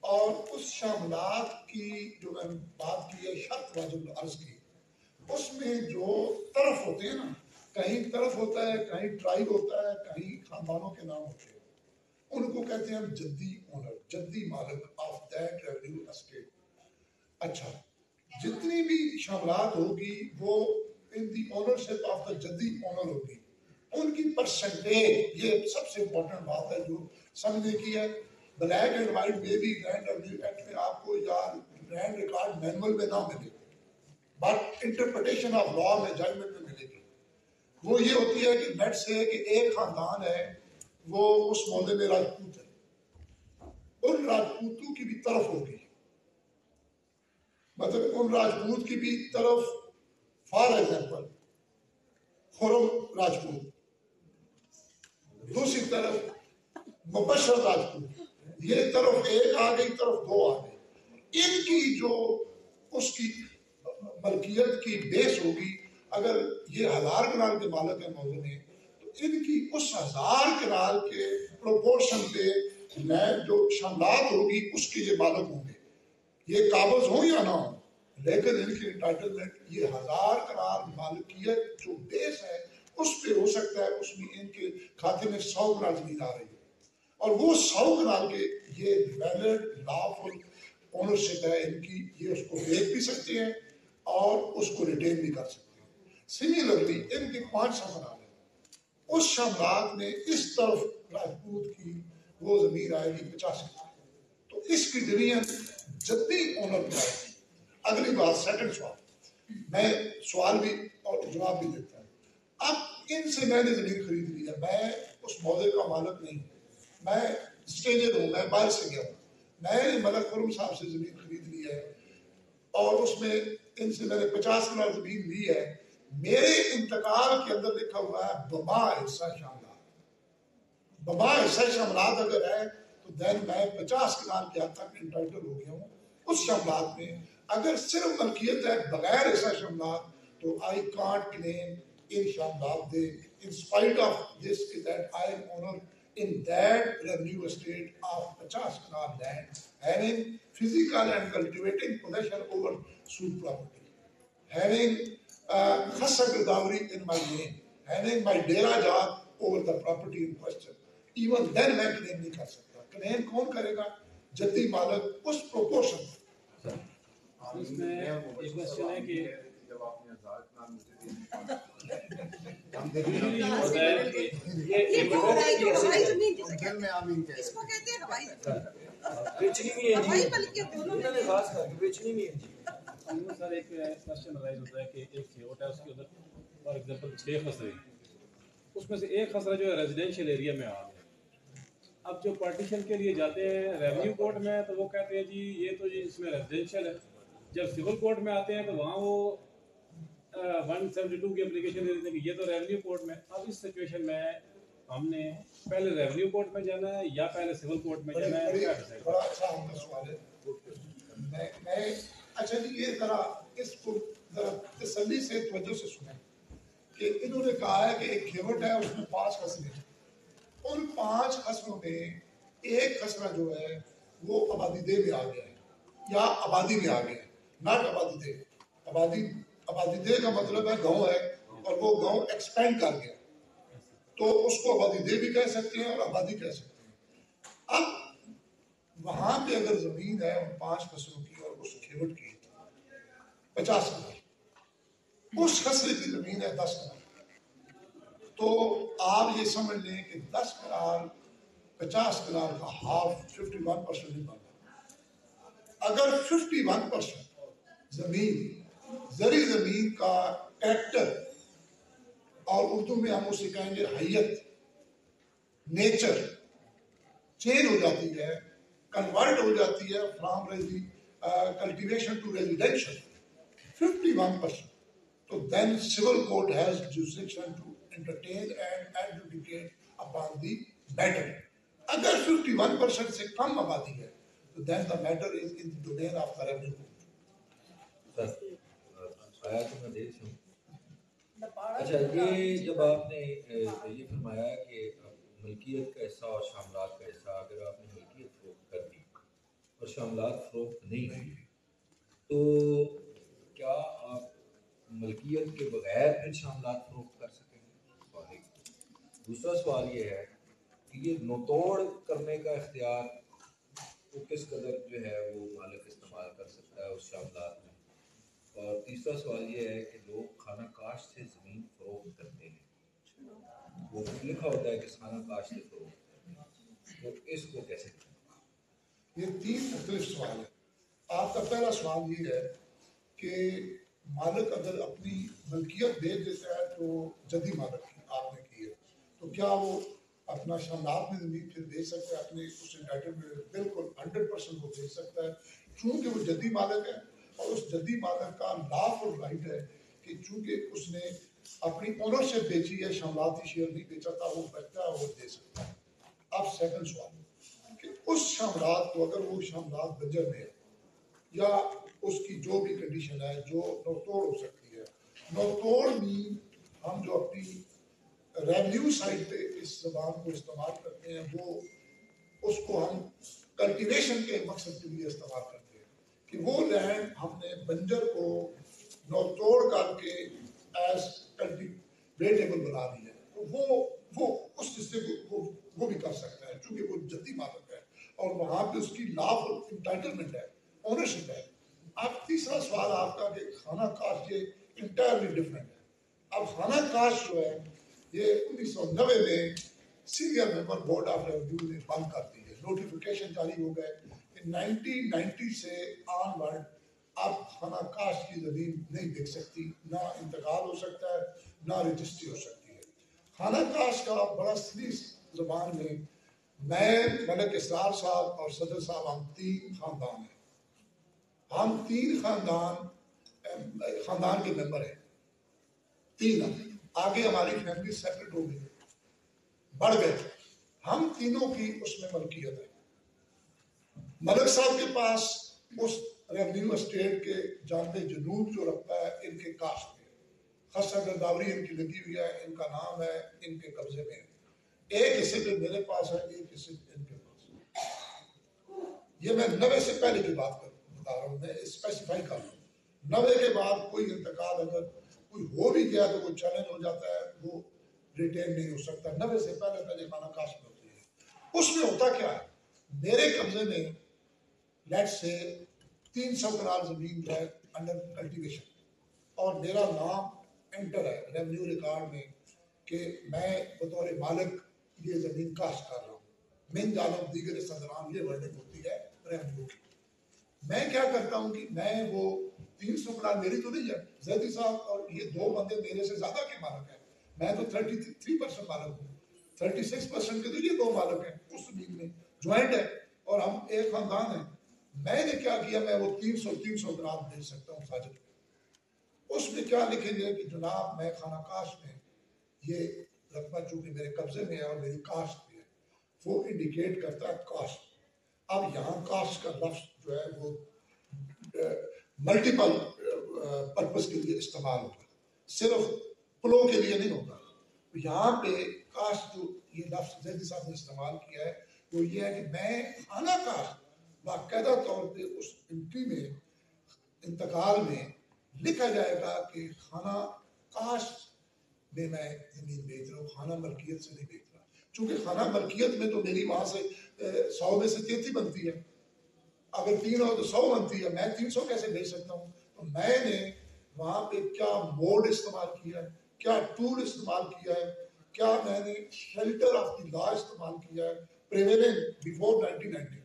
اور اس شاملات کی جو میں نے بات کی ہے، شرط واجب عرض کی، اس میں جو طرف ہوتے ہیں نا، کہیں طرف ہوتا ہے، کہیں ٹرائب ہوتا ہے، کہیں خاندانوں کے نام ہوتے ہیں، ان کو کہتے ہیں ہم جدی اونر جدی مالک آف دیٹ ریونیو اسٹیٹ اچھا جتنی بھی شاملات ہوگی، وہ ان دی اونرشپ آف دا جدی اونر ہوگی ان کی پرسنٹیج یہ سب سے امپورٹنٹ بات ہے جو سمجھنے کی ہے بلیک اینڈ وائٹ میں بھی لینڈ ریونیو ایکٹ میں آپ کو یا لینڈ ریکارڈ مینول میں نہ ملے بٹ انٹرپریٹیشن آف لا میں ججمنٹ میں ملے گی وہ یہ ہوتی ہے کہ نیٹ سے کہ ایک خاندان ہے وہ اس محلے میں راجپوت ہے ان راجپوتوں کی بھی طرف ہوگی مطلب ان راجپوت کی بھی طرف فار ایگزامپل، خرم راجپوت۔ دوسری طرف، مبشر راجپوت۔ یہ طرف ایک آ گئی، طرف دو آ گئی ان کی جو اس کی ملکیت کی بیس ہوگی، اگر یہ ہزار کنال کے مالک ہیں موضوع میں، تو ان کی اس ہزار کنال کے پروپورشن پہ لینڈ جو شاملات ہوگی، اس کے یہ مالک ہوں گے۔ یہ قابض ہوں یا نہ ہوں؟ لیکن ان کی انٹائٹلمنٹ یہ ہزار کنال مالکیت جو بیس ہے، اس پہ ہو سکتا ہے، اس میں ان کے کھاتے میں سو کنال زمین آ رہی ہے۔ اور وہ سو کنال کے یہ ویلڈ لافل اونرشپ ہے، ان کی یہ اس کو بیچ بھی سکتے ہیں اور اس کو ریٹین بھی کر سکتے ہیں۔ سملرلی ان کی پانچ سو کنال ہے اس شاملات میں اس طرف راجپوت کی وہ زمین آئے گی پچاس کنال تو اس کی ڈویژن جدی اونر پہ آئے اگلی بات سیکنڈ سوال میں سوال بھی اور جواب بھی دیتا ہوں۔ اب ان سے میں نے زمین خرید لی ہے۔ میں اس موضوع کا مالک نہیں ہوں۔ میں اسٹیجر ہوں۔ میں باہر سے گیا ہوں۔ میں نے ملک خرم صاحب سے زمین خرید لی ہے۔ اور اس میں ان سے میں نے پچاس کنال زمین لی ہے۔ میرے انتقال کے اندر لکھا ہوا ہے، بما حصہ شاملات بما حصہ شاملات اگر ہے، تو دین میں پچاس کنال کے حد تک انٹائٹل ہو گیا ہوں۔ اس شاملات میں اگر صرف ملکیت ہے بغیر ایسا املاک تو I can't claim in شاملات they in سپائٹ of this کہ that I am owner in that revenue estate of پچاس kanal land having physical and cultivating position over said property having خسر گرداوری in my name having my Dera job over the property in question even then میں claim نہیں کر سکتا کلیم کون کرے گا جدی مالک اس proportion میں اس میں ایک کوشچن ہے کہ جب آپ نے آزاد نام مجھے ہم دیکھیں یہ ہوتا ہے کہ یہ یہ ایک وہ ہے جو ہوائی زمین جسے دل میں آمین کہتے ہیں۔ اس کو کہتے ہیں ہوائی زمین۔ بیچنی بھی ہے ہوائی ملکیت دونوں انہوں میں نے خاص کر کے بیچنی بھی ہے سر ایک کوشچن رائز ہوتا ہے کہ ایک کھیوٹ ہے اس کے اندر۔ فار ایگزامپل چھ خسرے۔ اس میں سے ایک خسرہ جو ہے ریزیڈینشیل ایریا میں آ گیا۔ اب جو پارٹیشن کے لیے جاتے ہیں ریونیو کورٹ میں تو وہ کہتے ہیں جی یہ تو جی اس میں ریزیڈینشیل ہے۔ جب سول کورٹ میں آتے ہیں تو وہاں وہ ون سیونٹی ٹو کی اپلیکیشن دے دیتے ہیں کہ یہ تو ریونیو کورٹ میں اب اس سچویشن میں ہم نے پہلے ریونیو کورٹ میں جانا ہے یا پہلے سول کورٹ میں جانا ہے؟ بڑا اچھا آپ کا سوال ہے۔ میں اچھا جی یہ ذرا اس کو ذرا تسلی سے توجہ سے سنیں کہ انہوں نے کہا ہے کہ ایک کھیوٹ ہے، اس میں پانچ خسرے ہیں۔ ان پانچ خسروں میں ایک خسرہ جو ہے وہ آبادی دہ میں آ گیا ہے یا آبادی میں آ گیا ہے۔ ناٹ آبادی دہ آبادی آبادی دہ کا مطلب ہے گاؤں ہے اور وہ گاؤں ایکسپینڈ کر گیا۔ تو اس کو آبادی دہ بھی کہہ سکتے ہیں اور آبادی کہہ سکتے ہیں۔ اب وہاں پہ اگر زمین ہے ان پانچ فصلوں کی اور اس کھیوٹ کی، پچاس کنال اس خسرے کی زمین ہے دس کنال تو آپ یہ سمجھ لیں کہ دس کنال پچاس کنال کا ہاف ففٹی ون پرسینٹ نہیں بنتا اگر ففٹی ون پرسینٹ زمین، زرعی زمین کا ٹریکٹر، اور اردو میں ہم اسے کہیں گے حیت نیچر چینج ہو جاتی ہے کنورٹ ہو جاتی ہے فرام ریزی cultivation to residential fifty one percent تو then civil court has jurisdiction to entertain and adjudicate upon the matter اگر ففٹی ون پرسینٹ سے کم آبادی ہے، تو then the matter is in domain of the revenue آیا تو میں دیکھ سوں اچھا یہ جب آپ نے یہ فرمایا کہ ملکیت کا حصہ اور شاملات کا حصہ اگر آپ نے ملکیت فروخت کر دی اور شاملات فروخت نہیں کی تو کیا آپ ملکیت کے بغیر پھر شاملات فروخت کر سکیں گے؟ سوال دوسرا سوال یہ ہے کہ یہ نوتوڑ کرنے کا اختیار وہ کس قدر جو ہے وہ مالک استعمال کر سکتا ہے اس شاملات تیسرا سوال یہ ہے کہ لوگ کھانا کاشت سے زمین فروخت کرتے ہیں۔ وہ لکھا ہوتا ہے کہ کھانا کاشت سے فروخت کرتے ہیں۔ تو اس کو کیسے کریں یہ تین مختلف سوال ہیں۔ آپ کا پہلا سوال یہ ہے کہ مالک اگر اپنی ملکیت بیچ دیتا ہے تو جدی مالک کی آپ نے کی ہے۔ تو کیا وہ اپنا شاملات میں زمین پھر بیچ سکتا ہے؟ اپنے اس انٹائٹلمنٹ بالکل ہنڈریڈ پرسینٹ وہ بیچ سکتا ہے۔ چونکہ وہ جدی مالک ہے اور اس جدی مالک کا لاف رائٹ ہے کہ چونکہ اس نے اپنی اونرشپ بیچی ہے شاملاتی شیئر نہیں بیچا تھا، وہ بچتا ہے، وہ دے سکتا ہے۔ اب سیکنڈ سوال کہ اس شاملات کو اگر وہ شاملات بنجر میں ہے یا اس کی جو بھی کنڈیشن ہے، جو نوتوڑ ہو سکتی ہے۔ نوتوڑ مین ہم جو اپنی ریونیو سائڈ پہ اس زبان کو استعمال کرتے ہیں، وہ اس کو ہم کلٹیویشن کے مقصد کے لیے استعمال کرتے ہیں۔ کہ وہ لینڈ ہم نے بنجر کو نوتوڑ کر کے ایز کلٹیویٹیبل بنا دیا ہے۔ تو وہ وہ، اس حصے کو وہ وہ بھی کر سکتا ہے، چونکہ وہ جدی مالک ہے۔ اور وہاں پہ اس کی لاف انٹائٹلمنٹ ہے اونرشپ ہے۔ اب تیسرا سوال آپ کا کہ خانہ کاش یہ انٹائرلی ڈفرینٹ ہے۔ اب خانہ کاش جو ہے، یہ انیس سو نوے میں senior member board of revenue نے بند کر دی ہے۔ نوٹیفیکیشن جاری ہو گئے۔ نائنٹین نائنٹی سے آن ورڈ اب خانہ کاش کی زمین نہیں بک سکتی، نہ انتقال ہو سکتا ہے، نہ رجسٹری ہو سکتی ہے۔ خانہ کاش کا بڑا سلیس زبان میں میں، ملک اسرار صاحب اور صدر صاحب، ہم تین خاندان ہیں۔ ہم تین خاندان خاندان کے ممبر ہیں۔ تین۔ آگے ہماری فیملی سیپریٹ ہو گئی۔ بڑھ گئے۔ ہم تینوں کی اس میں ملکیت ہے۔ ملک صاحب کے پاس اس ریونیو اسٹیٹ کے جانتے جنوب جو رکھتا ہے، ان کے کاسٹ میں۔ خاصا گرداوری ان کی لگی ہوئی ہے، ان کا نام ہے، ان کے قبضے میں۔ ایک حصے پہ میرے پاس ہے، ایک حصے ان کے پاس یہ میں نوے سے پہلے کی بات کر بتا رہا ہوں، میں اسپیسیفائی کر رہا ہوں۔ نوے کے بعد کوئی انتقال اگر کوئی ہو بھی گیا تو کوئی چیلنج ہو جاتا ہے، وہ ریٹین نہیں ہو سکتا۔ نوے سے پہلے پہلے مانا کاشت ہوتی ہے۔ اس میں ہوتا کیا ہے؟ میرے قبضے میں لیٹس سے تین سو کنال زمین جو ہے انڈر کلٹیویشن اور میرا نام انٹر ہے ریونیو ریکارڈ میں کہ میں بطور مالک یہ زمین کاشت کر رہا ہوں۔ من عالم دیگر صدرام یہ ورڈنگ ہوتی ہے ریونیو کی۔ میں کیا کرتا ہوں کہ میں وہ تین سو کنال میری تو نہیں ہے، زیدی صاحب، اور یہ دو بندے میرے سے زیادہ کے مالک ہیں۔ میں تو تھرٹی تھری پرسینٹ مالک ہوں۔ تھرٹی سکس پرسینٹ کے تو یہ دو مالک ہیں۔ اس زمین میں جوائنٹ ہے اور ہم ایک خاندان ہیں۔ میں نے کیا کیا؟ میں وہ تین سو تین سو گرام دے سکتا ہوں خاجر کو۔ اس میں کیا لکھے گئے کہ جناب میں خانہ کاشت میں یہ رقبہ چونکہ میرے قبضے میں ہے اور میری کاشت میں ہے۔ وہ انڈیکیٹ کرتا ہے کاشت۔ اب یہاں کاشت کا لفظ جو ہے وہ ملٹیپل پرپس کے لیے استعمال ہوتا ہے۔ صرف پلو کے لیے نہیں ہوتا۔ یہاں پہ کاشت جو یہ لفظ زیدی صاحب نے استعمال کیا ہے وہ یہ ہے کہ میں خانہ کاشت باقاعدہ طور پہ اس انٹری میں، انتقال میں لکھا جائے گا کہ خانہ کاش میں میں زمین بیچ رہا ہوں، خانہ ملکیت سے نہیں بیچ رہا۔ چونکہ خانہ ملکیت میں تو میری وہاں سے سو میں سے تیتی بنتی ہے۔ اگر تین ہو تو سو بنتی ہے۔ میں تین سو کیسے بیچ سکتا ہوں؟ تو میں نے وہاں پہ کیا موڈ استعمال کیا ہے؟ کیا ٹول استعمال کیا ہے؟ کیا میں نے شیلٹر آف دی لا استعمال کیا ہے؟ Prevalent before nineteen ninety.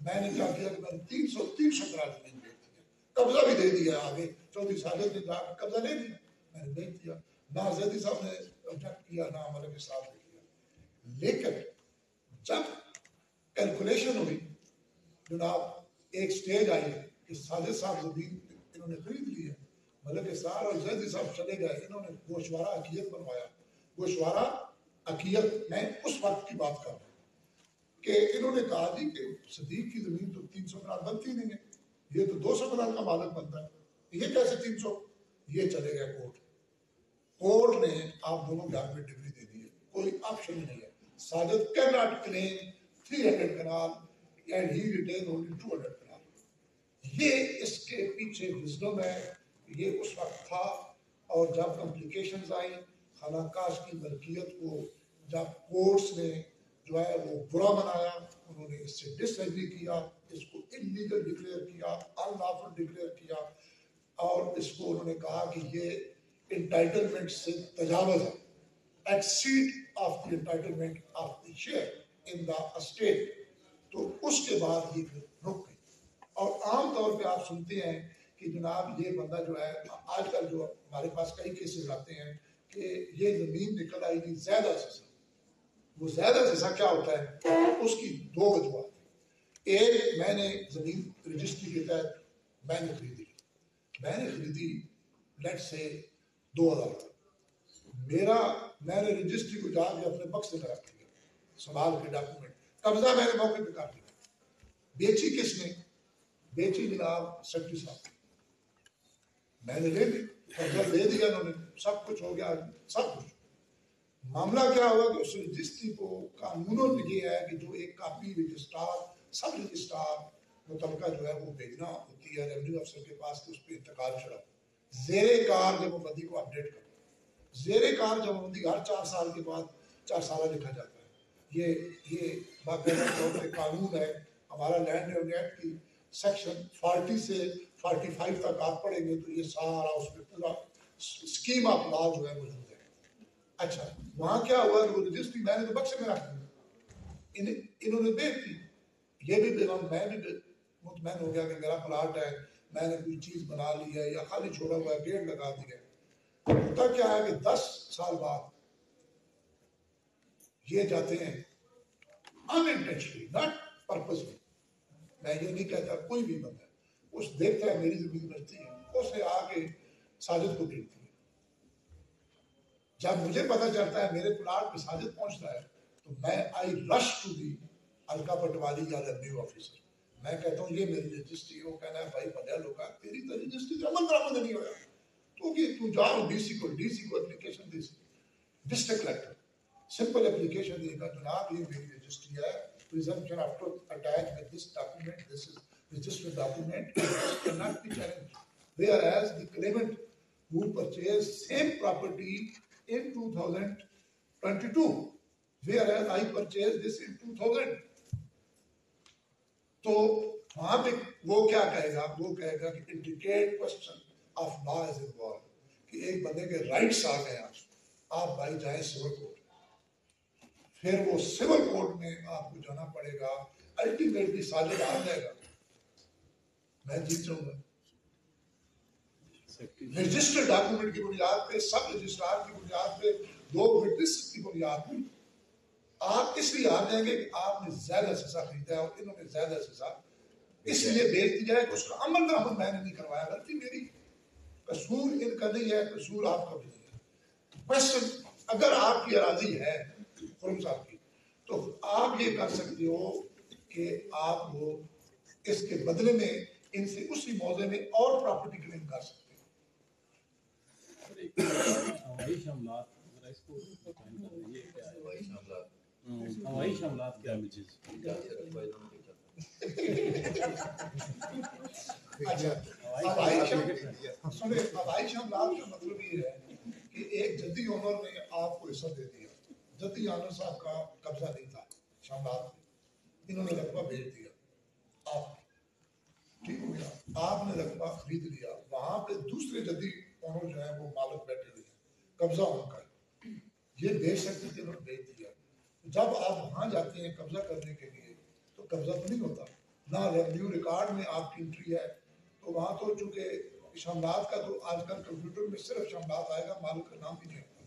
میں نے کیا کیا کہ میں تین سو تین سو کراٹ زمین بیچ دیا۔ قبضہ بھی دے دیا آگے۔ چودھری ساجد نے قبضہ نہیں دیا۔ میں نے بیچ دیا۔ نہ زیدی صاحب نے آبجیکٹ کیا نہ ہمارے کے ساتھ نے کیا لیکن جب کیلکولیشن ہوئی، جناب، ایک سٹیج آئی کہ ساجد صاحب زمین انہوں نے خرید لی ہے۔ ملک سار اور زیدی صاحب چلے گئے۔ انہوں نے گوشوارہ عقیت بنوایا گوشوارہ عقیت میں اس وقت کی بات کر رہا ہوں۔ کہ انہوں نے کہا جی کہ صدیق کی زمین تو تین سو کنال بنتی نہیں ہے۔ یہ تو دو سو کنال کا مالک بنتا ہے۔ یہ کیسے تین سو؟ یہ چلے گئے کورٹ۔ کورٹ نے آپ دونوں کے ہاتھ میں ڈگری دے دی ہے۔ کوئی آپشن نہیں ہے۔ Sajid can not claim three hundred kanal and he retain only two hundred kanal یہ اس کے پیچھے وزڈم ہے۔ یہ اس وقت تھا اور جب کمپلیکیشنز آئیں، خانہ کاش کی ملکیت کو جب کورٹس نے جو ہے وہ برا بنایا، انہوں نے اس سے ڈس ایگری کیا، اس کو انلیگل ڈکلیئر کیا ان لافل ڈکلیئر کیا، اور اس کو انہوں نے کہا کہ یہ انٹائٹلمنٹ سے تجاوز ہے۔ Exceed of the entitlement of the share in the state تو اس کے بعد یہ رک گئی۔ اور عام طور پہ آپ سنتے ہیں کہ جناب یہ بندہ جو ہے، آج کل جو ہمارے پاس کئی کیسز آتے ہیں کہ یہ زمین نکل آئی تھی زیادہ سے زیادہ۔ مستحدہ جیسا کیا ہوتا ہے؟ اس کی دو وجوہات ایک، میں نے زمین رجسٹری کے تحت میں نے خریدی۔ میں نے خریدی لیٹ سے دو ہزار۔ میرا، میں نے رجسٹری کو جا کے اپنے بکس میں رکھ کے سنبھال کے ڈاکومنٹ قبضہ میں نے موقع پہ کر دیا۔ بیچی کس نے؟ بیچی جناب سیکٹری صاحب۔ میں نے لے لی، قبضہ لے دیا انہوں نے۔ سب کچھ ہو گیا، سب کچھ۔ معاملہ کیا ہوا کہ اس رجسٹری کو قانونوں نے یہ ہے کہ جو ایک کاپی رجسٹرار سب رجسٹرار متعلقہ جو ہے وہ بھیجنا ہوتی ہے ریونیو افسر کے پاس کہ اس پہ انتقال شرف زیر کار جب بندی کو اپڈیٹ کرنا زیر کار جب بندی ہر چار سال کے بعد چار سالہ لکھا جاتا ہے۔ یہ یہ باقاعدہ طور پہ قانون ہے۔ ہمارا لینڈ ریونیو ایکٹ کی سیکشن فارٹی سے فارٹی فائیو تک آپ پڑھیں گے تو یہ سارا اس میں پورا اسکیم آف لا جو ہے وہ اچھا۔ وہاں کیا ہوا کہ وہ نے جس کی میں نے تو بخش میں رکھ دیا انہوں نے دیکھ دی یہ بھی بے پیغام میں بھی مطمئن ہو گیا کہ میرا پلاٹ ہے۔ میں نے کوئی چیز بنا لی ہے یا خالی چھوڑا ہوا ہے پیڑ لگا دیا ہے۔ ہوتا کیا ہے کہ دس سال بعد یہ جاتے ہیں۔ ان انٹینشنلی ناٹ پرپز میں یہ نہیں کہتا، کوئی بھی بندہ۔ اس دیکھتا ہے میری زمین بچتی ہے۔ اس نے آ کے ساجد کو گرتی جب مجھے پتہ چلتا ہے میرے پلاٹ پہ مساجد پہنچتا ہے تو میں آئی رش ٹو دی الکا پٹوالی یا ریونیو آفیسر میں کہتا ہوں یہ میری رجسٹری ہو کہنا ہے بھائی پٹیل ہوگا تیری تو رجسٹری تو عمل درآمد نہیں ہوا تو کہ تو جاؤ ڈی سی کو ڈی سی کو اپلیکیشن دے سکتے ڈسٹرکٹ کلیکٹر سمپل اپلیکیشن دے گا جناب یہ میری رجسٹری ہے۔ Presumption after this with this document, this is registered document, cannot be challenged. As the claimant who purchase same property in 2022, whereas I purchased this in 2000. تو وہاں پہ وہ کیا کہے گا؟ وہ کہے گا کہ indicate question of law is involve کہ ایک بندے کے رائٹس آ گئے ہیں۔ آپ بھائی جائیں سول کورٹ پھر وہ سول کورٹ میں آپ کو جانا پڑے گا۔ الٹیمیٹلی ساجد آ جائے گا۔ میں جیت جاؤں گا۔ رجسٹر ڈاکومنٹ کی بنیاد پہ، سب رجسٹرار کی بنیاد پہ، دو وٹنس کی بنیاد پہ۔ آپ اس لیے آ جائیں گے کہ آپ نے زیادہ سزا خریدا ہے اور انہوں نے زیادہ سزا اس لیے بیچ دیا ہے کہ اس کا عمل درآمد میں نے نہیں کروایا غلطی میری قصور ان کا نہیں ہے، قصور آپ کا بھی نہیں ہے۔ کوشچن اگر آپ کی اراضی ہے خرم صاحب کی، تو آپ یہ کر سکتے ہو کہ آپ وہ اس کے بدلے میں ان سے اسی موضوع میں اور پراپرٹی کلیم کر سکتے ہوائی شاملات ذرا اس کو کر کیا ہے؟ ہوائی معاملات ہوائی کیا ہے؟ ہوائی کا مطلب یہ ہے کہ ایک جدی اونر نے آپ کو حصہ دے دیا جدی صاحب کا قبضہ نہیں تھا میں انہوں نے رقبہ بھیج دیا آپ ٹھیک ہو گیا آپ نے رقبہ خرید لیا وہاں پہ دوسرے جدی اونر جو ہے وہ مالک بیٹھے ہوئے ہیں، قبضہ ان کا ہے۔ یہ بیچ سکتے تھے انہوں نے بیچ دیا۔ جب آپ وہاں جاتے ہیں قبضہ کرنے کے لیے، تو قبضہ تو نہیں ہوتا۔ نہ ریونیو ریکارڈ میں آپ کی انٹری ہے۔ تو وہاں تو چونکہ شاملات کا تو آج کل کمپیوٹر میں صرف شاملات آئے گا، مالک کا نام بھی نہیں ہوتا۔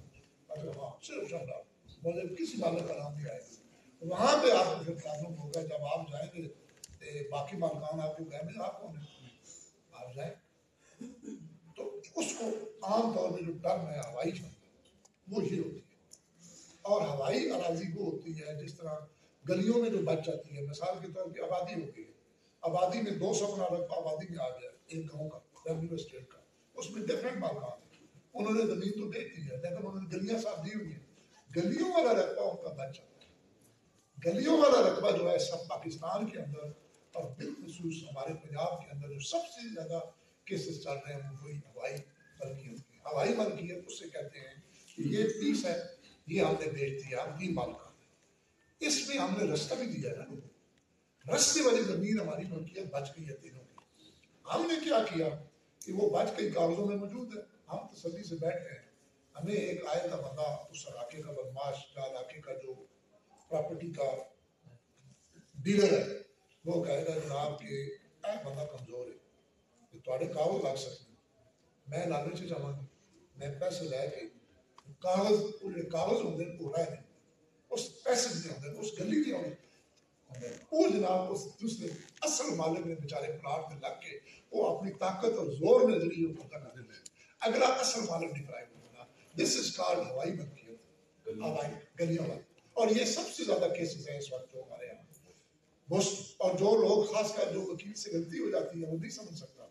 مطلب ہاں صرف شاملات مطلب کسی مالک کا نام نہیں آئے گا۔ وہاں پہ آپ کو پھر پرابلم ہوگا۔ جب آپ جائیں گے باقی مالکان آپ کو کہیں گے آپ کون ہیں؟ آپ جائیں۔ تو اس کو عام طور پہ جو ٹرم ہے، ہوائی شاملات وہ یہ ہوتی ہے۔ اور ہوائی اراضی وہ ہوتی ہے جس طرح گلیوں میں جو بچ جاتی ہے، مثال کے طور پہ آبادی ہوتی ہے۔ آبادی میں دو سو بنا رقبہ آبادی میں آ گیا، ایک گاؤں کا ریونیو اسٹیٹ کا۔ اس میں ڈفرینٹ مالکان ہیں۔ انہوں نے زمین تو دیکھ لی ہے، لیکن انہوں نے گلیاں صاف دی ہوئی ہیں۔ گلیوں والا رقبہ ان کا بچ جاتا ہے۔ گلیوں والا رقبہ جو ہے، سب پاکستان کے اندر اور بالخصوص ہمارے پنجاب کے اندر جو سب سے زیادہ کیسز چل رہے ہیں؟ وہی ہوائی ملکیت کی۔ ہوائی ملکیت اس سے کہتے ہیں کہ یہ پیس ہے، یہ ہم نے بیچ دیا، ہم تین مالکان ہیں اس میں ہم نے رستہ بھی دیا نا رستے والی زمین ہماری ملکیت بچ گئی ہے تینوں کی۔ ہم نے کیا کیا؟ کہ وہ بچ گئی کاغذوں میں موجود ہے۔ ہم تسلی سے بیٹھ گئے۔ ہمیں ایک آئے کا بندہ اس علاقے کا بدماش یا علاقے کا جو پراپرٹی کا ڈیلر ہے، وہ کہے گا جناب کہ اے بندہ کمزور ہے۔ تھوڑے کاغذ لگ سکتے ہیں میں لانے سے چاہوں گی میں پیسے لے کے کاغذ نے وہ رہ نہیں اس پیسے نہیں ہوندے اس گلی نہیں ہوندے وہ جناب اس دوسرے اصل مالک نے بیچارے پلاٹ میں لگ کے وہ اپنی طاقت اور زور میں ذریعے وہ پتہ کر دیتے ہیں اگلا اصل مالک ڈپرائیو ہونا دس از کارڈ ہوائی ملکیت ہوائی گلیوں والی اور یہ سب سے زیادہ کیسز ہیں اس وقت جو ہمارے یہاں اور جو لوگ خاص کر جو وکیل سے غلطی ہو جاتی ہے وہ نہیں سمجھ سکتا